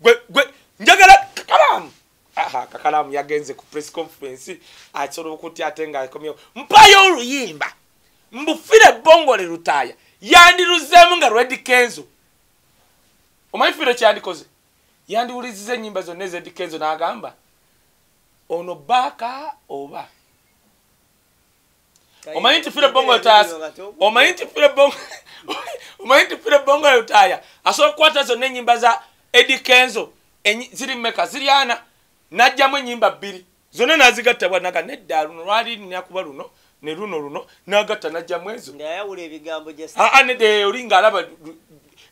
gwe gwe njagala kakalamu. Aha kakalamu yagenze ku press conference asobola okutya ate nga akomyewo mpaayo oluyimba mbufire bongole lutaaya yandiruzeemu nga lwedikenzo omanyi fire kyandikoze? Yandiwuliziza enyimba zonna ezedikenzo n'agamba ono baaka oba? Omanyi nti fire bongo lutaaya omanyi nti fire bongo [laughs] omanyi nti fire bongo lutaaya asobola okukwata zonna enyimba za edi kenzo enyi- ziri meka ziri ana najjamu enyimba bbiri. Zonna nazigatta bwanaga nedda luno lwali linakuba luno ne luno luno nagatta najjamu ezo. Nga yayawula ebigambo gye aa nede oli ngaalaba lu- lu-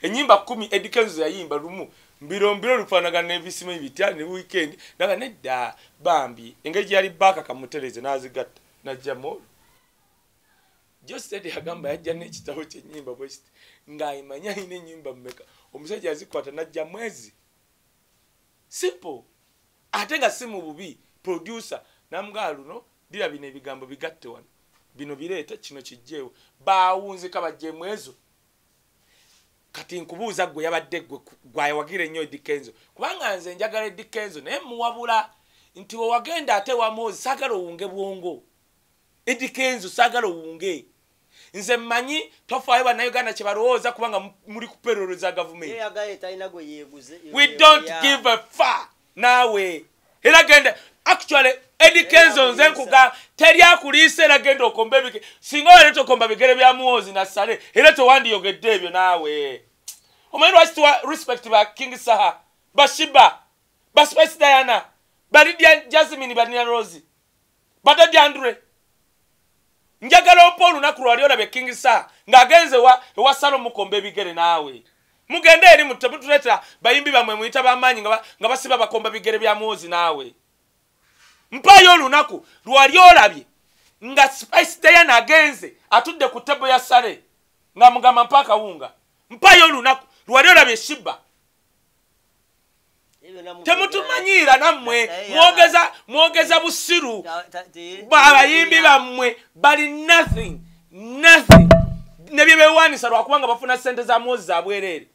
enyimba kumi edi kenzo yayimba lumu. Mbiro mbiro lufaanagana nebisimu ebitya ne weekend naga nedda bambi. Engeri gyeyali baaka kamutereze nazigatta najjamu olwo. Josted yagamba yajja n'ekitabo kyenyimba bwekiti ng'ayimanyi alina enyimba mumeka omusajja yazikwata najja mwezi simple. Ate nga si mu bubi producer. Namugaa luno dira bino ebigambo bigatte wano bino bireete kino kijjeewo. Baawunzika bajjemu ezo kati nkubuuza gwe yabadde gwe gwayawagira ennyo edikenzo kubanga nze njagala edikenzo naye muwabula nti wewagenda ate wamwozi saagala owunge bwongo. Edikenzo saagala owunge. Nze mmanyi tofaayo bannayuganda kye balowooza kubanga mu- muli kuperereza gavumenti. We don't give a fa naawe. Era genda actually edi kenzo nze nkuga teri akuliisa era genda okomba ebige singa wale tokomba bigere bya muwozi nasale era tewandiyogedde ebyo naawe. Omanyi lwaki tuwa respect ba king saha bashiba ba spice diana balidya jasmini balina rosi batadya andre. Njagala opa olunaku lwali olabye king star ng'agenze ewa- salo mukomba ebigere naawe. Mugende eri mu- temutuleetera bayimbi bammwe muyita bamaanyi nga ba- nga basiba bakomba bigere bya mwozi naawe mpaayo olunaku lwali olabye nga spice dayan agenze atudde ku tebo ya sale nga mugamba mpa akawunga. Mpaayo olunaku lwali olabye shiba temutumanyiira nammwe mwogeza mwogeza busiru. Ba- abayimbi bammwe bali nothing nothing. Nebye bewanisa lwakubanga bafuna sente za mwozi za bwereere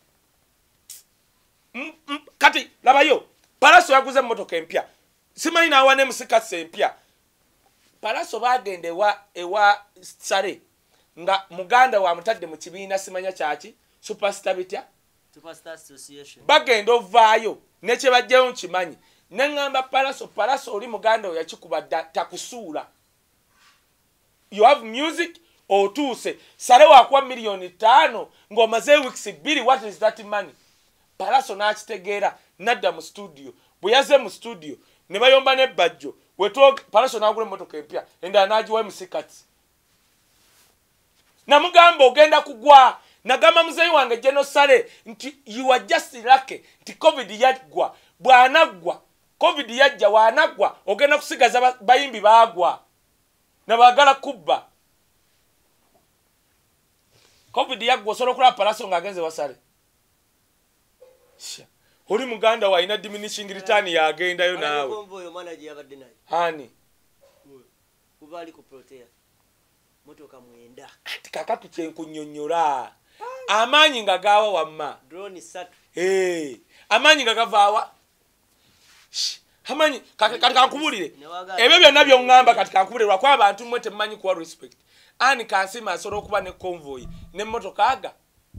M- m- kati labayo palaso yaguze emmotoka empya simanyi nawa nemusikasi empya palaso bagenda ewa ewa sale nga muganda wamutadde mu kibiina simanya kyaki supasita bitya? Bagenda ovaayo nekyebajjayo nkimanyi. Neŋŋamba palaso palaso oli muganda we yakikuba dda takusuula. You have music otuuse. Sale wakuwa miliyoni taano ng'omaze weeks bbiri what is that money? Palaso n'akitegeera nadda mu studio. Bwe yaze mu studio ne bayomba n'ebbajjo wetwo palaso n'agula emmotoka empya endala n'agiwa emusikati namugamba ogenda kugwa. Nagamba muzeyi wange genosale nti are just lucky nti covid yaggwa bw'anaggwa covid yajja waanaggwa ogenda kusigaza ba- bayimbi baagwa. Nabaagala kubba. Covid yaggwa osobola okulaba palaso ng'agenze wasale Sha, oli muganda we alina diminishing return yagendayo naawe? ani? Kuba ali ku protea motoka mwenda. Ati kakatu kyenkunyonyola amaanyi nga gaawa wamma. Amaanyi nga gavaawa amanyi kati kati kankubulire ebyo byonna byoŋŋamba kati kankubulire lwakuba abantu mmwe temumanyi kuwa respect. Ani kansima asobola okuba ne convoy nemmotoka aga?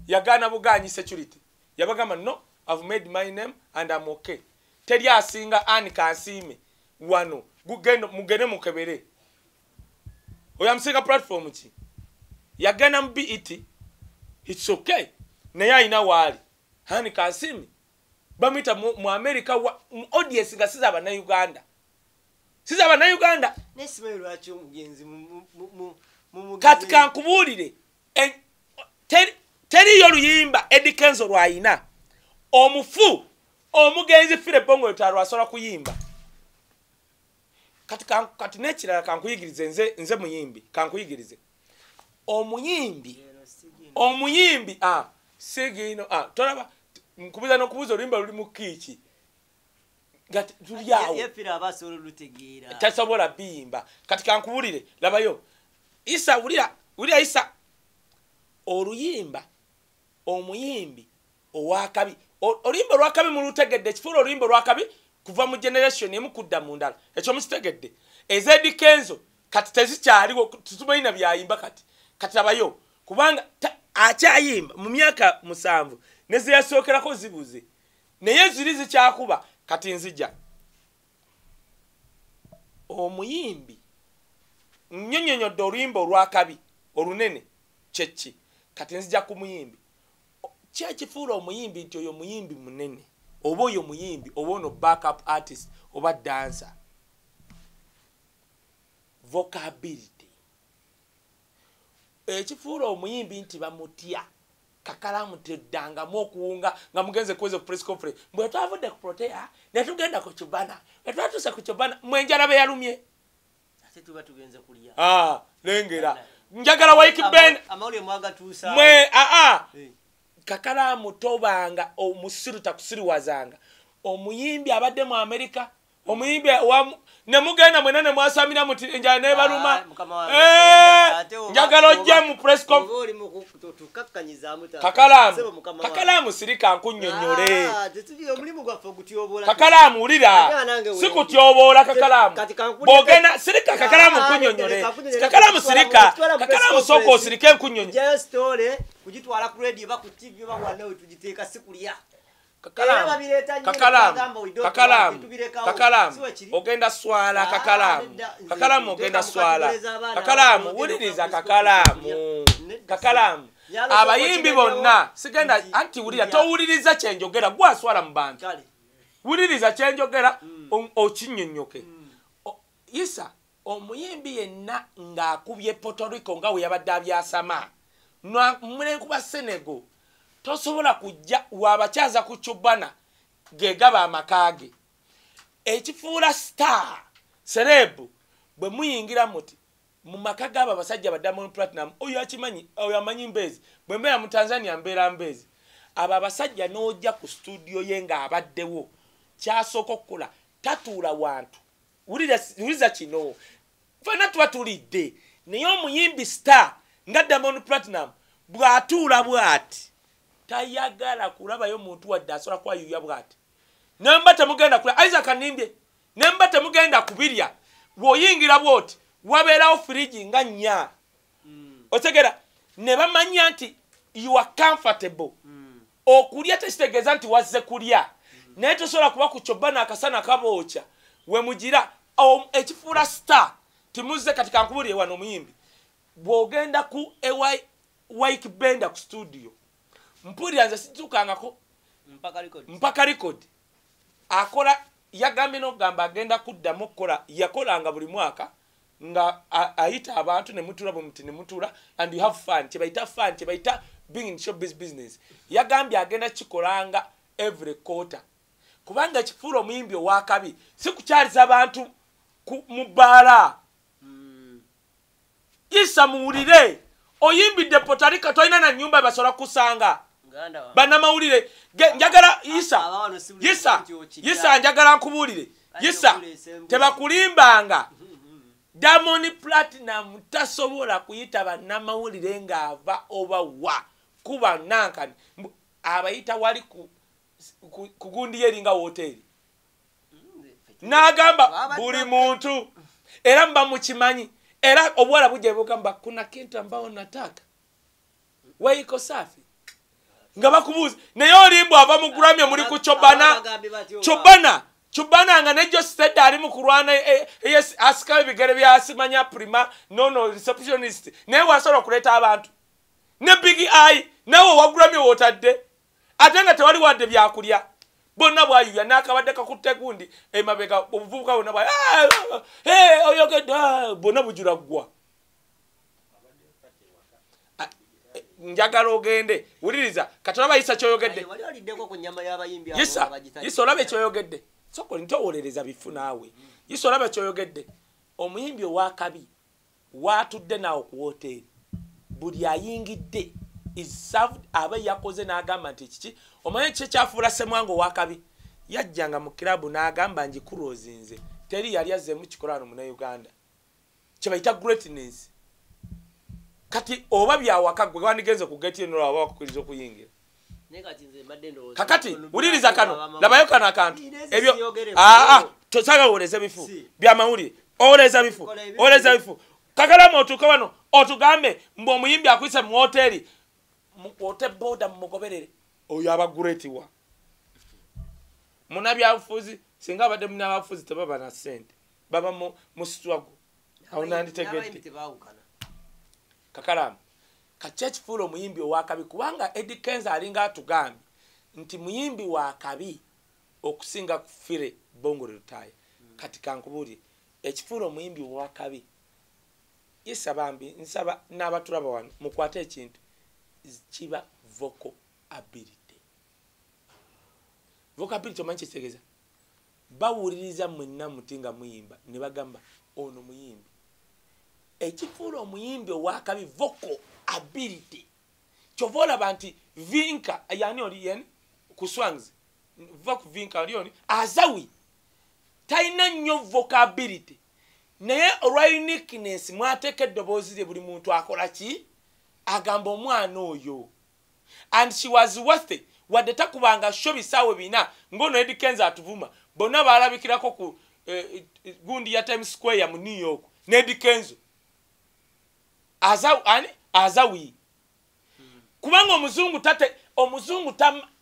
Yagaana buganyi security. Yabagamba no i've made my name and am okay. Teri asinga ani kansiime wano gugenda mugende mukebere. Oyo amusinga platform ki? Yagenda mu bet its okay. Naye alina waali hani kansimi bamwita mu mu america wa- mu audience nga siza abannauganda siza abannauganda naye simanyi lwaki omugenzi mu- mu- mu- mu- mu mugenzi- kati kankubuulire. En- teri- teriyo luyimba. Edikenzo lwayina omufu omugenzi fire bongo lutalo asobola kuyimba. Kati kati nekirala kankuyigirize nze nze muyimbi kankuyigirize. Omuyimbi omuyimbi ah, sigino ah, tolaba nkubuza nokubuuza oluyimba luli mu kiiki? Nga t- tuli awo. Ye- yefira aba asobola olutegeera. Tasobola biyimba. Kati kankubulire labayo isa wulira wulira isa oluyimba omuyimbi owakabi oluyimba olwakabi mulutegedde ekifuula oluyimba olwakabi kuva mu generation emu kudda mu ndala. Ekyo mukitegedde ezedikenzo kati tezikyaliwo tutumanyi byayimba kati. Kati labayo kubanga akyayimba mu myaka musanvu nezeyasookerako zibuze. Naye ziri zikyakuba kati nzija. Omuyimbi nnyonyonyodde oluyimba olwakabi olunene kyeki kati nzija ku muyimbi kyekifuula omuyimbi nti oyo muyimbi munene? Oba oyo muyimbi oba ono backup artist? Oba dancer? Vocability ekifuula omuyimbi nti bamutya. Kakalamu teddangamu okuwunga nga mugenze kuweza ku press conference. Bwe twavudde ku protea netugenda ku kibana bwetwatuse ku kibana mwenjala be yalumye. Ate tuba tugenze kulya. Ah, lengera njagala waiki ben. Amawulire mwagatuusa mwe aa Kakalamu tobanga omusiru takusiriwazanga omuyimbi abadde mu amerika omuyimbi wamu nemugenda mwena nemwasamira muti enjala nebaluma Ah, Eh, njagala ojje mu press conf- oba oli mu ku- tukakkanyizaamu taata. kakalamu Sebo Mukama wange. kakalamu sirika nkunnyonnyole Ah, kakalamu wulira. Sikutyoboola kankuli- bwogenda sirika kakalamu Ah, nkunnyonnyole leka nkunnyonnyole, kakalamu kugitwala mu- sirika. kugitwala mu press kakalamu sooka osirike nkunnyonnyole kugitwala ku radio oba ku tv oba wanawe tugiteeka si kulya. Era kakalamu ogenda swala Ah, kakalamu nze kakalamu ogenda swala. kakalamu wuliriza kakalamu kakalamu abayimbi bonna sigenda nti- anti wulira towuliriza kyenjogera gwaswala mu bantu. Wuliriza kyenjogera o- okinyonyoke. O- isa omuyimbi yenna ng'akubye potorico nga we yabadde abyasama mulenkuba senego tosobola kujja waabakyaza ku cubana gegaba amaka ge. Ekifuula star serebu bwe muyingira muti mu maka g'abo abasajja ba diamond platinum oyo akimanyi oyo amanyi mbeezi bwe mbeera mu tanzania mbeera mbeezi abo abasajja n'ojja ku studio ye ng'abaddewo kyasooka okukola tatuula wantu. Wuliriza kino fena tuba tulidde naye omuyimbi star nga diamond platinum bw'atuula bw'ati tayagala kulabayo muntu wadde asobola kwayuya bw'ati. Nemba temugenda kulya. Isaac animbye nemba temugenda kubirya. Bw'oyingira bwoti wabeerawo firigi nga nnya. Otegera ne bamanya nti you are comfortable. Okulya tekitegeeza nti wazze kulya. Naye tosobola kuba ku kyobba n'akasana kabookya we mugira ekifuula star timuzze kati kankubulire wano omuyimbi. Bw'ogenda ku ewike benda ku studio mpulira nze situkangako. Mpaka record. Akola yagambye nokugamba agenda kuddamu okukola yakolanga buli mwaka nga ayita abantu nemutula bwemuti nemutula and you have fun. Kyebayita fun kyebayita being in showbiz business. Yagambye agenda kikolanga every quarter. Kubanga ekifuula omuyimbi owakabi si kukyaliza abantu ku- mu bbaala. Isa muwulire oyimbidde potarika tolina na nyumba basobola kusanga bannamawulire njagala isa isa isa njagala nkubuulire. Isa okuleesa embuzi. tebakulimbanga. [laughs] Diamond platinum tasobola kuyita bannamawulire ng'ava oba wa. Kuba nankani abayita wali ku, gundi ye eringa woteeri n'agamba buli muntu era mba mukimanyi era obuwala bujja bugamba kuna kintu ambao nataka waiko safi nga bakubuuza. Naye olimbu ava mu grammy muli ku batyo, chobana chobana nga ne josted ali mu kulwana e- e- yes, asikawo ebigere byasimanya prima nono receptionist. Naye wasobola okuleeta abantu. Ne big eye nawe owagrammy wootadde ate nga tewali wadde byakulya. Bonna bwayuya nakabadde kakutte gundi emabega obuvubuka bonna bwa "Ah, ah, eh, ah," bonna bujula ggwa Ah, eh, njagala ogende wuliriza katolaba yisa kyoyogedde? Yisa olaba ekyoyogedde? Soko ntowolereza bifu naawe. Yisa olaba ekyoyogedde? Omuyimbi owakabi waatudde naawe ku woteeri. Buli ayingidde is served aba yakoze n'agamba nti kiki? Omanyi kiki ekyafuula semwanga owakabi yajjanga mu kirabu n'agamba njikulozi nze teri yali azzeemu kikolano munauganda kyebayita greatness kati oba byawaka gwe wandigenze ku geti eno lwaba bakukkiriza okuyingira. Kakati wuliriza kano labayo kano akantu. Ebyo siyogere ku- aa tosaga owoleza bifu. Byamawulire owoleza bifu. Owoleza bifu. Kakalamu otuuke wano otugambe mbu omuyimbi akwise mu woteri mukwote boda mumugoberere oyo abaguretiwa munabyabufuzi singa abadde munabyabufuzi tebaba na sente baba mu- sitwago awo nanditegedde. Kakalamu. Kaki ekifuula omuyimbi owakabi kubanga edi kenza alinga atugambye nti muyimbi wakabi okusinga kufire bongole lutaaya. Kati kankubuulire ekifuula omuyimbi owakabi yesa bambi nsaba n'abatulaba wano mukwate ekintu kiba vocal ability vocal ability omanyi kyekitegeza bawuliriza mwenna muti nga muyimba ne bagamba ono muyimbi ekifuula omuyimbi owakabi vocal ability. Kyova olaba nti vinka yani oli yen ku swangs va ku vinka oli oni azawi. Talina nnyo vocability naye olwa uniqueness mwateeka eddoboozi lye buli muntu akola ki? Agamba omwana oyo. And she was worth it. Wadde takubanga sho bisaawe bina ngaono edikenza atuvuma bonna balabikirako ku eh, eh, gundi ya times square mu new york nedikenzo ani azawi kubanga omuzungu omuzungu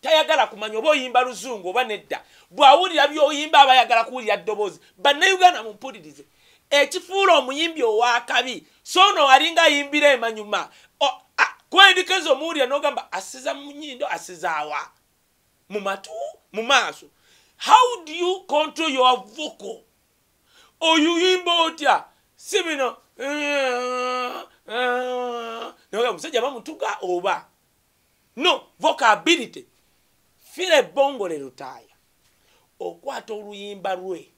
tayagala kumanya oba oyimba luzungu oba nedda. Bwawulira byoyimba aba ayagala kuwulira ddoboozi bannayuganda mumpulirize. Ekifuula omuyimbi owakabi so ono alinga ayimbira emanyuma. Kuba endikezo omuwulira nogamba asiza mu nyindo asizaawa mu matu? Mu maaso. How do you control your vocal? Oyuyimba otya? Si bino omusajja bamutuga oba? No vocability. Fira ebbongole lutaaya. Okwata oluyimba lwe.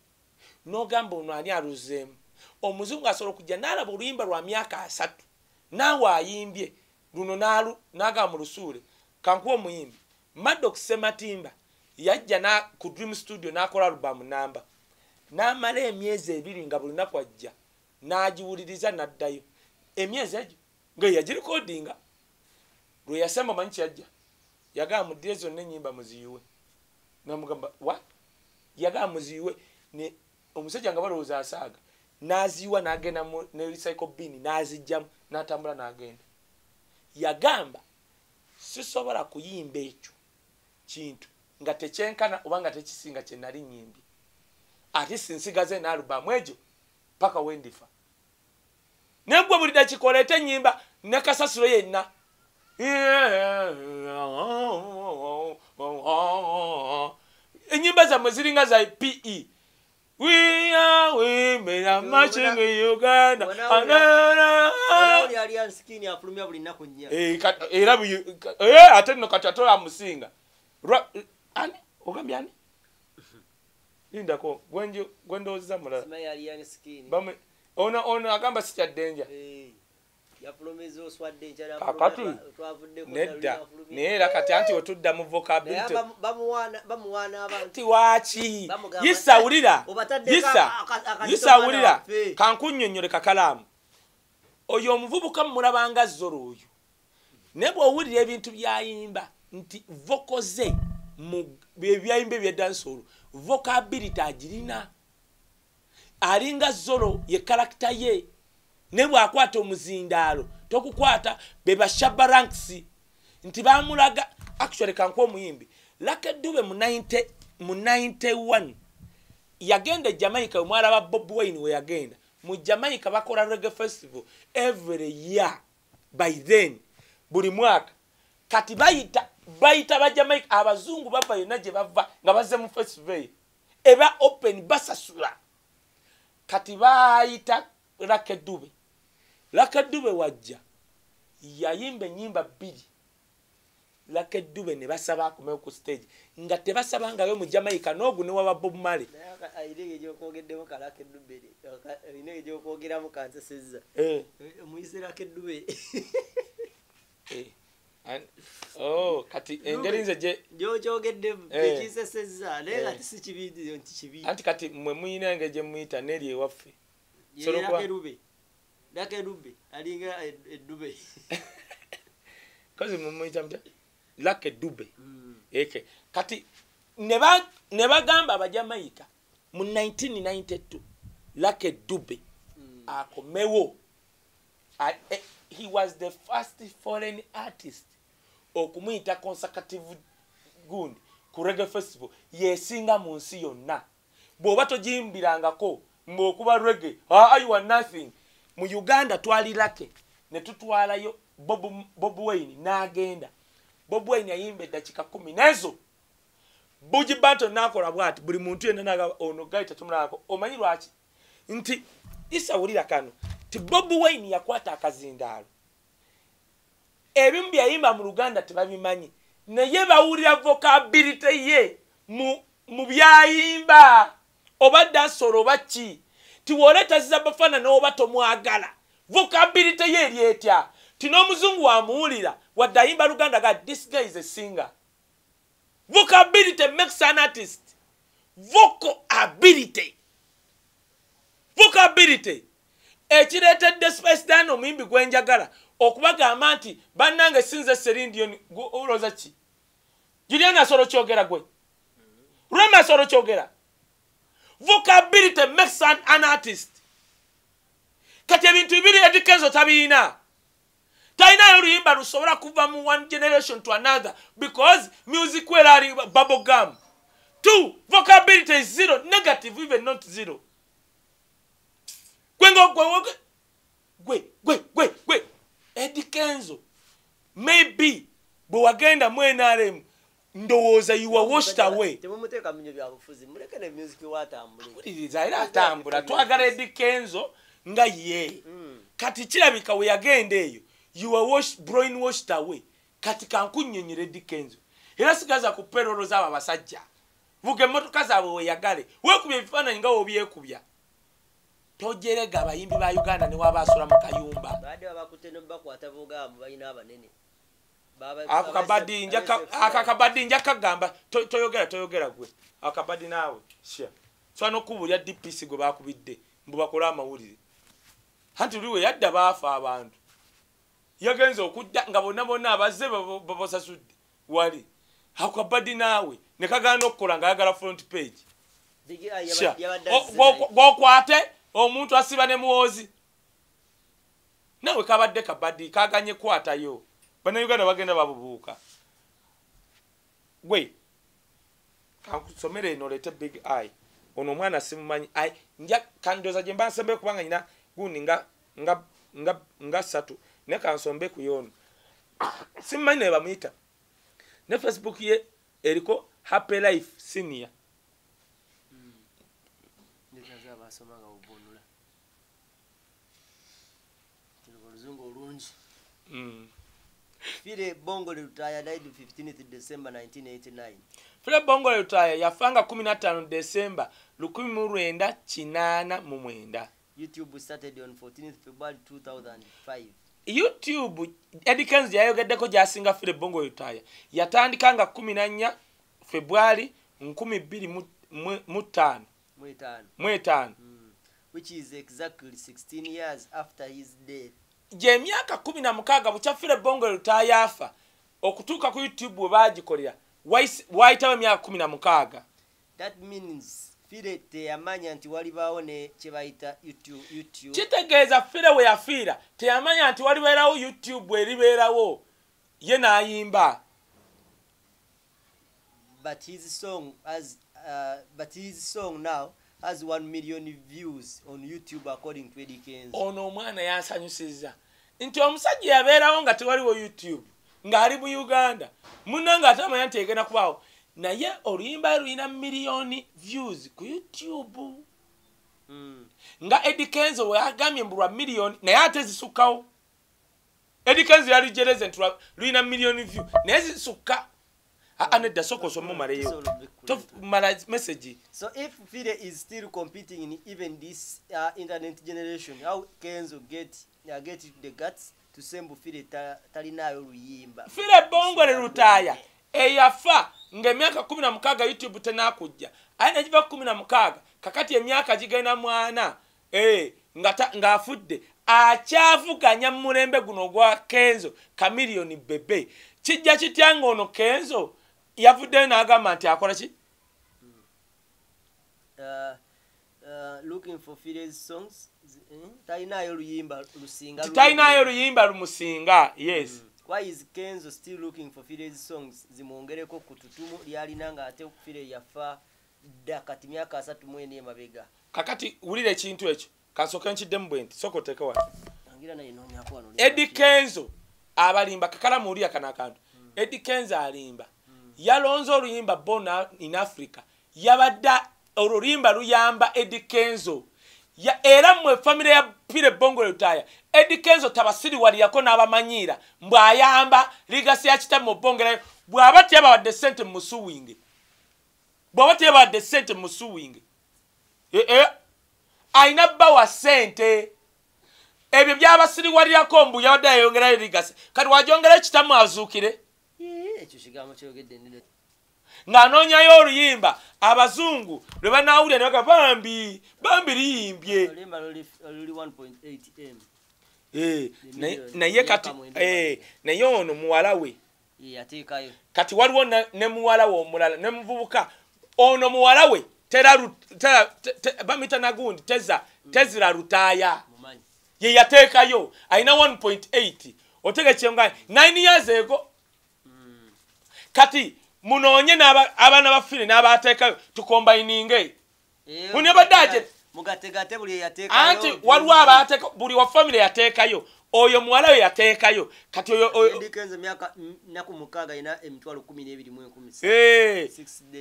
N'ogamba ono ani aluzeemu? Omuzungu asobola okujja n'alaba oluyimba lwa myaka asatu. Naawe ayimbye. Luno n'agamba mu lusuule kankuwa omuyimbi. Maddox sematimba yajja ku dream studio n'akola alubamu namba n'amala emyezi ebiri nga buli naku ajja n'agiwuliriza n'addayo. Emyezi egyo nga yagirikodinga lwe yasemba manyi kyajja yagamba muddire zonna enyimba muziyiwe. Namugamba wa? Yagamba muziyiwe omusajja nga balowooza asaaga n'aziyiwa n'agenda ne recycle bin n'azijjamu n'atambula n'agenda. Yagamba sisobola kuyimba ekyo kintu nga tekyenkana oba nga tekisinga kye nali nyimbye ate sinsigaze naalubamu egyo paka wendifa negwe buli dakikola ete enyimba ne kasasiro yenna. Enyimba zammwe ziringa za pe We are women are marching in Uganda. Eh, era eh, ate nno kati ate amusinga Lwa- ani? Ogambye ani? [laughs] Lindako gwendowooza mulala ono ono agamba sikyaddenja yafulumeza oswadde enkyala Kakati, nedda. Naye era kati anti otudda mu vocability bamuwaana abantu. Ti waaki? Yisa wulira yisa yisa wulira kankunnyonnyole kakalaamu oyo omuvubuka mumulabanga zolo oyo. Naye bw'owulira ebintu byayimba nti voko ze mu ebyayimba ebyedansolo vocability agirina alinga zolo ye karakita ye. Naye bw'akwata omuzindaalo tokukwata be bashabaranks nti bamulaga actually kankuwa omuyimbi lakedube mu 90 mu 91 yagenda e jamaica omwalaba bob wayne we yagenda. Mu jamaica bakola rege festival every year. By then buli mwaka. Kati bayita bayita bajamaica abazungu bava yonna gye bava nga bazze mu festival eba open basasula kati bayita lakedube lakedube wajja. Yayimba enyimba bbiri. Lakedube ne basaba akomewo ku stage. Nga tebasabangayo mu jamaica n'ogu ne waba bob male ayina egyokwogeddemu eh. Eh, oh, kati engeri nze gye gyokyogeddemu Eh. tekinsesezza naye nga Eh. tisi kibi nti kibi. Anti kati mwe muyina engeri gye muyita neri ewaffe. Kwa- lakerube alinga ed- eddube. [laughs] Kozi mumuyita mutya? Lake dube eke. Kati ne ba- ne bagamba abajamaika mu 1992 lake dube akomewo. Eh, he was the first foreign artist okumuyita consecutive gundi ku rege festival yesinga mu nsi yonna. Bw'oba togiyimbirangako ng'okuba rege ah, you are nothing. Mu uganda twali lake ne tutwalayo bob, bob wayne n'agenda. Bob wayne yayimba eddakiika kumi nezo. Bugi banton nakola bwati buli muntu yenna naga ono gali tetumulabako omanyi lwaki? Nti isawulira kano ti bob wayne yakwata akazindaalo ebimu byayimba mu luganda tebabimanyi. Naye bawulira vocability ye mu, byayimba. Oba dansolo oba ki? Tiwoleetaziza bafaanana oba tomwagala. Vocability ye eri etya? Ti n'omuzungu wamuwulira wadde ayimba luganda ga this guy is a singer. Vocability makes an artist. Vocal ability vocability ekireetedde spicedan omuyimbi gwenjagala okubagamba nti bannange sinze serindion olowooza ki? Juliana asolo kyogera gwe. Rwema asolo kyogera. Vocability makes an, an artist. Kati ebintu bibiri edikenzo tabiyina talinayo oluyimba lusobola kuva mu one generation to another because music wera ali gum. Two vocability is zero negative even not zero. Gwe ngo gwe gwe gwe gwe gwe gwe edikenzo maybe bwe wagenda mu nrm ndowooza yuwa washed away. Temumuteeka munyo byabufuzi muleke ne music watambule. Mpuliriza era atambula twagala edi kenzo nga ye. Kati kirabika we yagenda eyo yuwa brain washed away. Kati kankunyonyera edi kenzo era sigaza ku perolo zaabo abasajja vuga emmotoka zaabwe weyagale weekubya ebifaananyi nga wobyekubya tojerega abayimbi ba uganda ne waba asula mu kayumba. Baadde babakute nebakwata bugaamu balina abanene. Baba- ako kabadi Baba- njaka- Baba- aka kabadi njakagamba to- toyogera toyogera gwe. Ako kabadi naawe sha. Swana okubulya dpc gwe bakubidde mbu bakole amawulire. Anti luli we yadda baafa abantu. Yagenza okudda nga bonna bonna abazze babasasudde wali. Ako kabadi naawe ne kaganda okukola ng'ayagala front page. Naye. gwokwate omuntu asiba ne muwozi nawe kabadde kabadi kaganye kwatayo. Bannayuganda bagenda babubuuka. Gwe kankusomere eno olete big eye. Ono omwana simumanyi. Ai nja kandoza gye mba nsombe kubanga nyina gundi nga nga nga nga ssatu naye kansombe ku yono. Simumanyi naye bamuyita. Ne facebook ye eriko happy life senior Ndikaza abasoma nga buvunula kino olungi mm. fire bongo retire died 15th december 1989 fule bongo lutaya yafanga 15 desemba 1989 youtube started on 14th february 2005 youtube edikens yayogeddeko gyasinga fule bongo lutaya yatandika nga 14 februari 25 mwetaano. Mwetaano. Mm. which is exactly 16 years after his death gyemyaka 16 bukyafire bongo lutaya afa okutuuka ku youtube we bagikolera wais- waayitawo emyaka 16 that means fire teyamanya nti walibaawo ne kyebayita youtube, YouTube. kitegeeza fire we yafiira teyamanya nti walibeerawo youtube eribeerawo ye n'ayimba but his song has uh, but his song now has 1 million views on youtube according to Eddie Kenzo. ono omwana yansanyusiza nti omusajja yabeerawo nga tewaliwo youtube ng'ali mu uganda. Munna ng'atamanya nti egenda kubaawo. Naye oluyimba lulina miliyoni views ku youtube. Mm. nga edi kenzo weagambye mbu lwa miliyoni naye ate zisukkawo edi kenzo yalujereze nti lulina miliyoni view naye zisukka aa nedda soka osoma omaleyo mala message. So if Fide is still competing in even this uh, internet generation, how Kenzo get uh, get the guts to sembu Fide ta, talinayo luyimba? fire bongole lutaaya eyafa ng'emyaka kumi na mukaaga youtube tenakujja aye negiva kumi na mukaaga kakati emyaka gigenda mwana eh, nga ta- ng'afudde akyavuganya mu mulembe guno ogwa kenzo kamiliyoni bebe. Kijja kitya ng'ono kenzo yavuddeyo n'agamba nti akola ki? Uh, uh, looking for Fide's songs, Z- eh? talinayo luyimba. lumusinga yes. Mm. Why is Kenzo still looking for Fide's songs? Zimwongereko ku tutumu lyalina ng'ate Fide yafa dda kati myaka asatu mu ena emabega. kakati wulira ekintu ekyo. Kansooke nkiddemu bwe nti soka oteeke wano. Edi kenzo abalimba kakala muwulira kano akantu. Edi kenzo alimba yalonze oluyimba bona in africa yabadde oluyimba luyamba edi kenzo. Ya- era mmwe famire ya pire bongo lutaya edi kenzo tabasiriwalirako n'abamanyiira mbw'ayamba ligasi ya kitamu obongerayo bw'aba teyabawadde sente mu musuwinge bw'aba teyabawadde sente mu musuwinge Eh, eh, ayina bbawa sente ebyo byabasiriwalirako mbu yabadde yayongerayo ligasi kati wagyongerayo kitamu azuukire ekyo kigambo kyogedde nino. ng'anoonyayo oluyimba abazungu lwe banaawulira ne baga bambi bambi liyimbye. Oluyimba luli luli 1.8 m. Eh, naye- kati eh, naye ono muwala we. Kati waliwo ne muwala we omulala ne muvubuka. Ono muwala we bamuyita nagundi teza tezira lutaaya. Mumanyi. ye yateekayo alina 1.8 otega kyonga 9 years ego kati munoonye abaana ba fire n'abateekayo tukombayininge Eh, Muni abadde aje- mugategate buli eyateekayo. anti waliwo abateeka buli wa famire yateekayo. Oyo muwala we yateekayo. Kati Eh,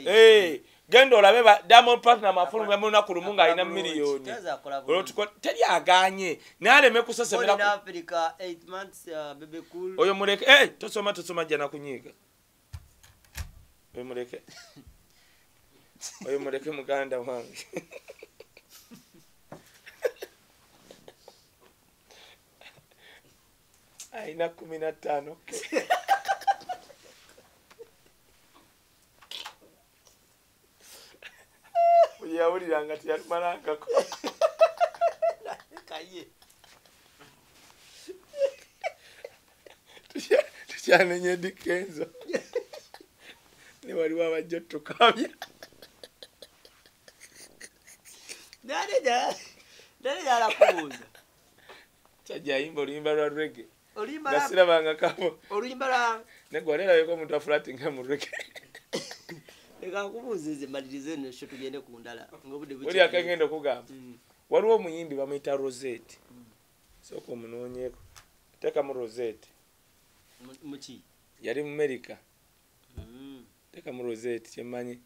eh, genda olabe diamond platinum afulumya mu lunaku lumu ng'alina miliyoni. teri aganye. Naye aleme kusesemera oyo muleke tosoma tosoma jja nakunyiiga oyo muleke oyo muleke muganda wange. Ayina kumi na ttaano yawuliranga teyalumalangako. Kaye. tukyanenye dikenzo ne waliwo abajja tukabya Nani ja- nani jalakubuuza? kyajja ayimba oluyimba lwa rege Oluyimba nga la- sirabanga kabo oluyimba la negwalerabyeko omuntu afulatinga mu rege leka nkubuuzize malirize eno sho tugende ku ndala ngaobudde olyako engenda okugamba. Mm. waliwo omuyimbi bamuyita rosette. Sooka omunoonyeeko. Teekamu rosette. Mu- muki yali mu Mm. teekamu rosette kyemmanyi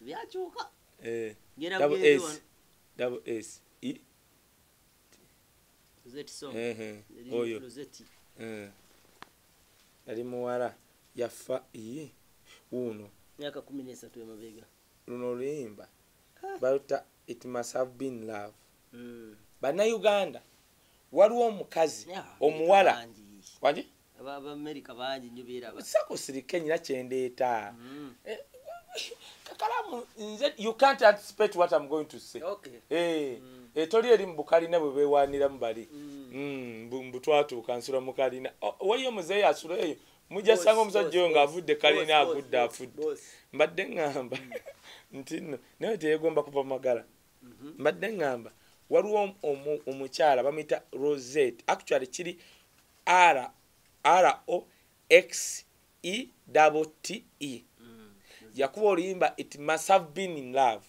byakyuka eh, oyo. Eh. yali muwala yafa iyi wuuno. Myaka kumi nesatu emabega luno oluyimba baluta it must have been love. Mm. bannayuganda waliwo omukazi omuwala. Bangi. Waki Aba- abamerica bangi nyo beeraba. Sakusirike nyina kyendeeta Mm. kakalamu nze you can't anticipate what i'm going to say. Eh, eh, toli eri mu bukalina bwe beewaniramu bali. Mm. Mm, bu- mbu twatuuka nsula mu kalina. Oh, waliyo muzeeyi asula eyo? Mujja sanga omusajja oyo ng'avudde kalina agudde afudde. mbadde ŋŋamba nti nno naye teyegomba kuva magala. Mbadde ŋŋamba waliwo omu- omu- omukyala bamuyita rosette. Actually kiri r r o x e. E yakuba oluyimba it must have been in love.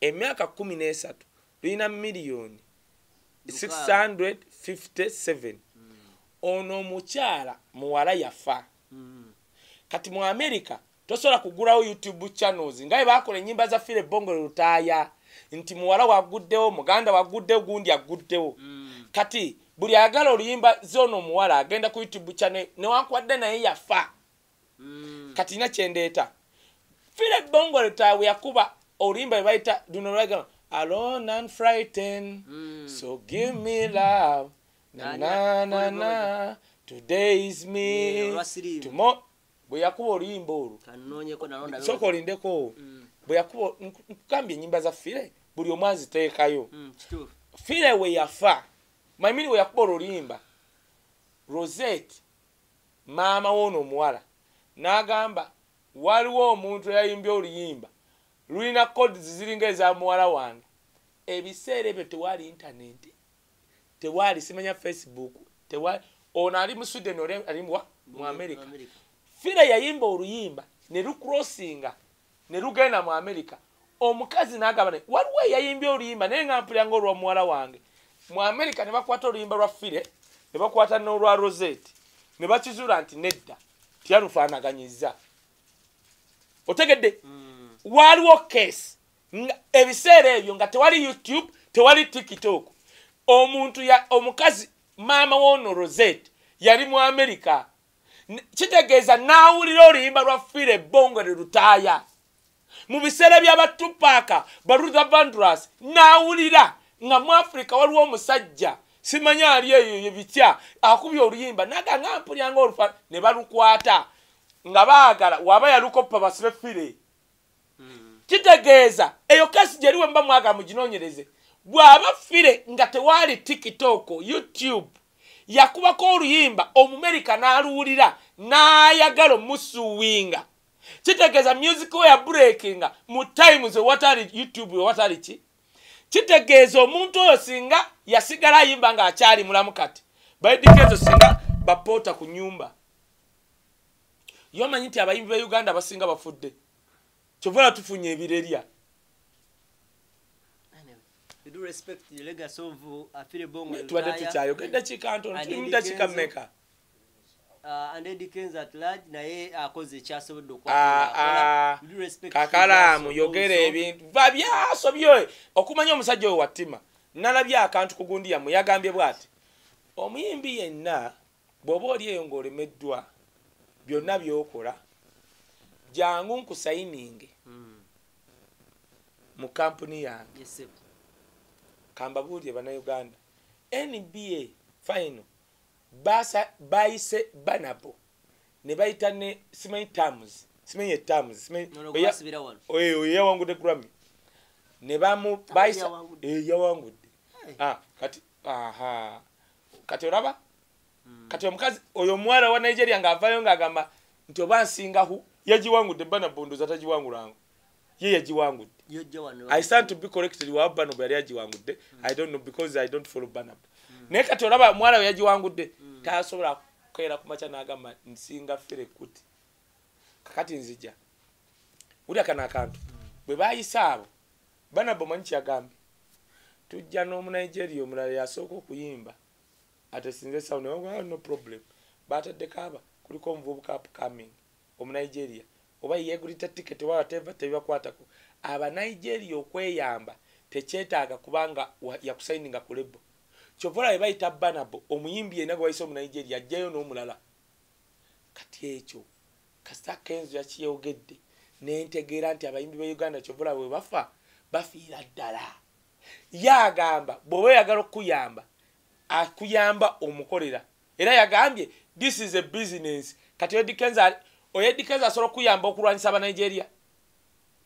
Emyaka kumi n'esatu lulina miliyoni 657 ono omukyala muwala yafa. Mm. kati mu america tosobola kugulawo youtube channels nga bwe bakola enyimba za fire bongo lutaaya nti muwala waguddewo muganda waguddewo gundi aguddewo. Mm. kati buli ayagala oluyimba zono omuwala agenda ku youtube channel newankwadde naye yafa Mm. kati ina kyendeeta fire bongo lutaaya bwe yakuba oluyimba bwe bayita luno lwagamba alone and frightened Mm. So give me love. Na na na na. Today is me. olwasiriimu. Tomorrow. Bwe yakuba oluyimba olwo. Sooka olindeko. Mm. Bwe yakuba nku- nkugambye ennyimba za fire buli omu aziteekayo. Mm, Fire we yafa. Mamini we yakuba oluyimba. Rosette maama w'ono omuwala n'agamba waliwo omuntu eyayimbye oluyimba lulina codes ziringa eza muwala wange. Ebiseera ebyo tewali intaneti tewali simanya facebook tewali ono ali mu sweden oli ali wa? Mu america. Fira yayimba oluyimba ne lucrossinga ne lugenda mu america. Omukazi n'agamba ne waliwo eyayimbye oluyimba naye nga mpulira ngaolwa muwala wange mu america ne bakwata oluyimba lwa fire ne bakwata n'olwa rosette ne bakizuula nti nedda tyalufaanaganyiza otegedde? Mm. waaliwo case nga ebiseera ebyo nga tewali youtube tewali tiktok. Omuntu ya omukazi maama w'ono rosette yali mu america. Kitegeeza n'awulira oluyimba lwa fire bongo ne lutaaya. Mu biseera by'abatupaaka barutha vandras n'awulira nga mu africa waliwo omusajja simanyi ali eyo ebitya akubye oluyimba naga nga mpulyanga olufa ne balukwata nga baagala waba yalukoppa basibe fire kitegeeza eyo kasi gyeri wemba mwagala muginoonyereze bw'aba fire nga tewaali tiktok youtube yakubako oluyimba omumerika n'aluwulira n'ayagala omusuwinga kitegeeza music we yaburekinga mu times ewatali youtube ewatali ki kitegeeza omuntu oyo singa yasigala ayimba ng'akyali mulamu kati. Baidikeezo singa bapoota ku nyumba yomanyi nti abayimbi ba uganda abasinga bafudde? Kyova era tufunye ebirerya. Tubadde Lutaya, tukyayogedde kikantono And tuli Eddie mudakika Kenzo. mmeka uh, and Eddie Kenzo at large naye akoze ekyasobodde Ah, ah, his yogera ebintu. Va byasobye okumanya omusajja oyo wattima nalabye akantu ku gundi yammwe yagambye bw'ati omuyimbi yenna bw'oba oli eyo ng'olemeddwa byonna by'okola jangu nkusayininge Mm, mu kampuni yange. Kambabuulire bannayuganda. Nba final basa bayise banabo ne bayita ne simanyi tams simanyi etams yawangudde grammy. Ne bamu bayisa yawangudde. Eh. Ah, kati aha. Kati olaba? Kati omukazi oyo omuwala wa nigeria ng'avayo ng'agamba nti oba nsingahu yagiwangudde banabo ndoza tagiwangulanga. Ye yagiwangudde. I stand to be corrected wa Banabo yali yagiwangudde I don't know because I don't follow Banabo naye kati olaba mwala we yagiwangudde tasobola kukeera ku makya n'agamba nsinga fere kuti kakati nzija. Wulya kano akantu bwe bayise abo Banabo manyi kyagambye tujja n'omunigeria omulala yasooka okuyimba ate sinze sound oh, no problem. Bataddeko aba kuliko omuvubuka upcoming omunigeria oba yegulita tiketi waateva tebibakwatako. Abanigeria okweyamba tekyetaaga kubanga yakusayininga ku lebo kyova olabe bayita banabo omuyimbi yenna gwe wayise omunigeria ajjayo n'omulala. Kati ekyo kasita kenzo yakiyogedde nentegeera nti abayimbi ba uganda kyova olabe bwe bafa bafiira ddala. Ye agamba bw'oba oyagala okuyamba akuyamba omukolera. Era yagambye this is a business. Kati oyedikenza asobola okuyamba okulwanyisa abanigeria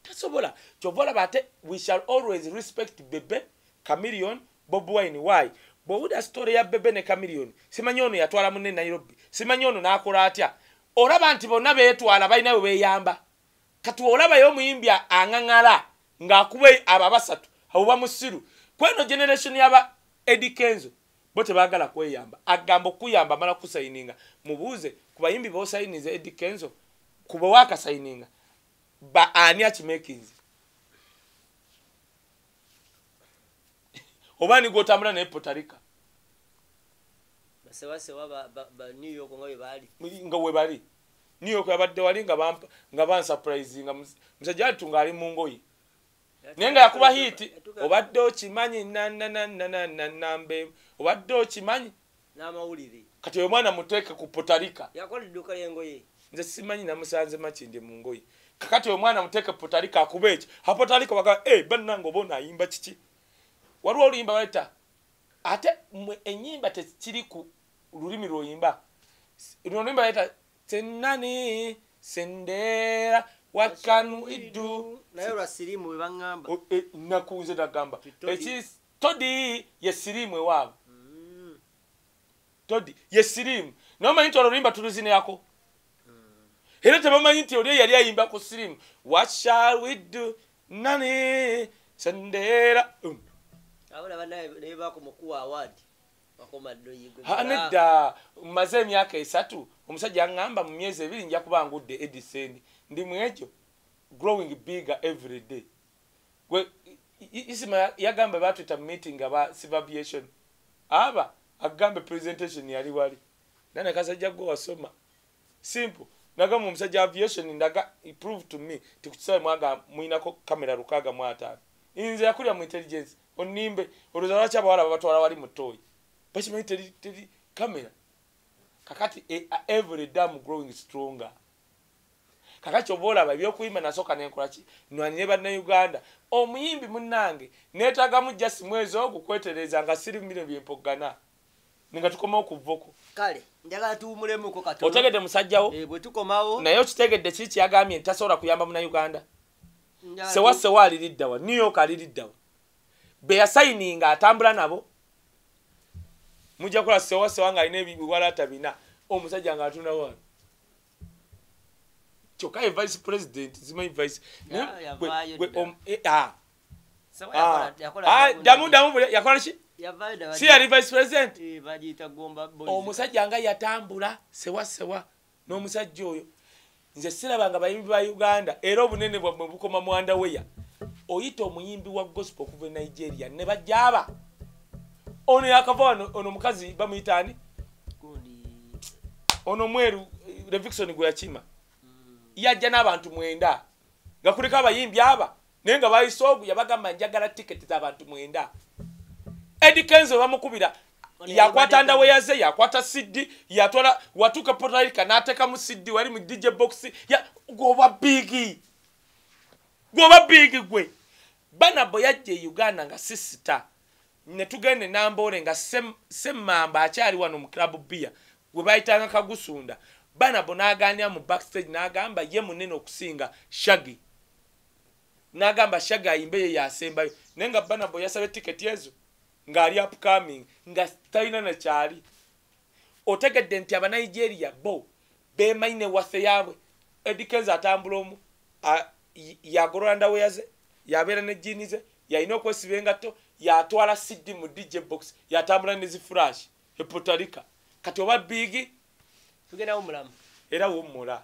tasobola. Kyova olaba ate we shall always respect bebe camilion bob wine why bwowulira sitore ya bebe ne camilion simanyi ono yatwala munne nairobi simanyi ono n'akola atya? Olaba nti bonna beetwala balina we beeyamba. Kati olabayo omuyimbi aŋaŋala ng'akuba abo abasatu abo bamusiru kweno generation yaba edi kenzo bo tebaagala kweyamba. Agamba okuyamba amala kusayininga. Mubuuze ku bayimbi bosayiniza edi kenzo kuba wakasayininga ba ani akimakinzi oba ni gwotambula naye potarika basewasewa ba- ba- ba new york nga bwe baali. Nga webali new york yabadde wali nga bampa- nga bansupurisinga Mus- musajja alitunga ali mu ngoyi. Naye nga yakuba hiiti obadde okimanyi nanananananambe obadde okimanyi. N'amawulire. Kati oyo mwana muteeke ku potarika yakola edduuka ly'engoye nze simanyi namusanze makindi mu ngoyi. Kakati oyo mwana muteeke potarika akuba ekyo apotarika waga e bannange oba onaayimba kiki waliwo oluyimba baleta ate mwe enyimba tekiri ku lulimi lwoyimba. Luno oluyimba baleta senani sendera we do naye olwa siriimu bwe baŋŋamba. E, nakunze nagamba Todi. Ye siriimu ewaabwe. Mm, todi ye siriimu. Nomanyi nti oluluyimba tuluzineyako era tebamanyi nti oli eyali ayimba ku siriimu. What shall we do nani sendera Abula banaye naye bakomakuwa awadi bakoma ddoyigo ha, nedda mmaze emyaka esatu omusajja aŋŋamba mu myezi ebiri nja kuba ngudde edison. Ndi mu ekyo growing bigger every day. Gwe isima ya- yagamba batwita meeting aba civil aviation. Aba agambe presentation yali wali. Nane kasajja gwe wasoma. Simple. Nagamba omusajja aviation ndaga he proved to me ti ku kisawe mwaga mwinako kamera lukaaga mu ataano nze yakulira mu intelligence onimbe olowooza lwaki abawala babatwala wali mu toyi bakimanyi teri teri kamera kakati e, a- every day I'm growing stronger. Kakati oba olaba ebyokuyimba nasooka nenkolaki nwanire bannayuganda. Omuyimbi munnange neetagamu jasi mwezi ogwo kwetereza nga siri mumiro byempogana nga tukomawo ku voko. Kale njagala tuwumulemuko katono. Otegedde musajjawo Eh, bwe tukomawo. Naye okitegedde kiki kyagambye nti tasobola kuyamba munnayuganda sewa sewa aliriddawa new york aliriddawa be yasayininga atambula nabo. Mujja kukola sewa sewa ng'alina ebiwalata bina omusajja ng'atunawo kyokka ye vice president zimanyi vice damu damu yakola ki? Si yali vice president. Eh, omusajja nga yatambula sewa sewa n'omusajja oyo nze sirabanga bayimbi ba uganda era obunene bwabwe bukoma mwandaweya oyita omuyimbi wa gospel okuva e nigeria ne bajaba ono yakava wano ono omukazi bamuyitaani ono mweru revikson gwe yakima. Yajja n'abantu mwenda. Nga kuliko abayimbi aba naye nga bayise ogu yabagamba njagala tiketi z'abantu mwenda. Edi kenzo bamukubira yakwata yabadde ndaweyaze yakwata siddi yatwala watuuka potalika n'ateekamu siddi wali mu dj box ya- gwoba biigi gwoba biigi gwe. Banabo yajja e uganda nga sisita ne tugende namboole nga Sem- semmamba akyali wano mu club bia gwe bayitanga kagusunda. Banabo n'aganira mu backstage n'agamba ye munene okusinga shagi n'agamba shagi ayimbe ye yasembayo. Naye nga banabo yasaba etiketi ezo ng'ali upcoming nga talina nakyali otegedde nti abanigeria bo bemanyi ne waffe yaabwe. Edikenza atambula omu yagolola ndaweya ze yabeera ne jiini ze yalina okwesiba engatto yatwala cd mu dj box yatambula ne zifurash eputalika kati oba biigi tugendawo mulamu era wummula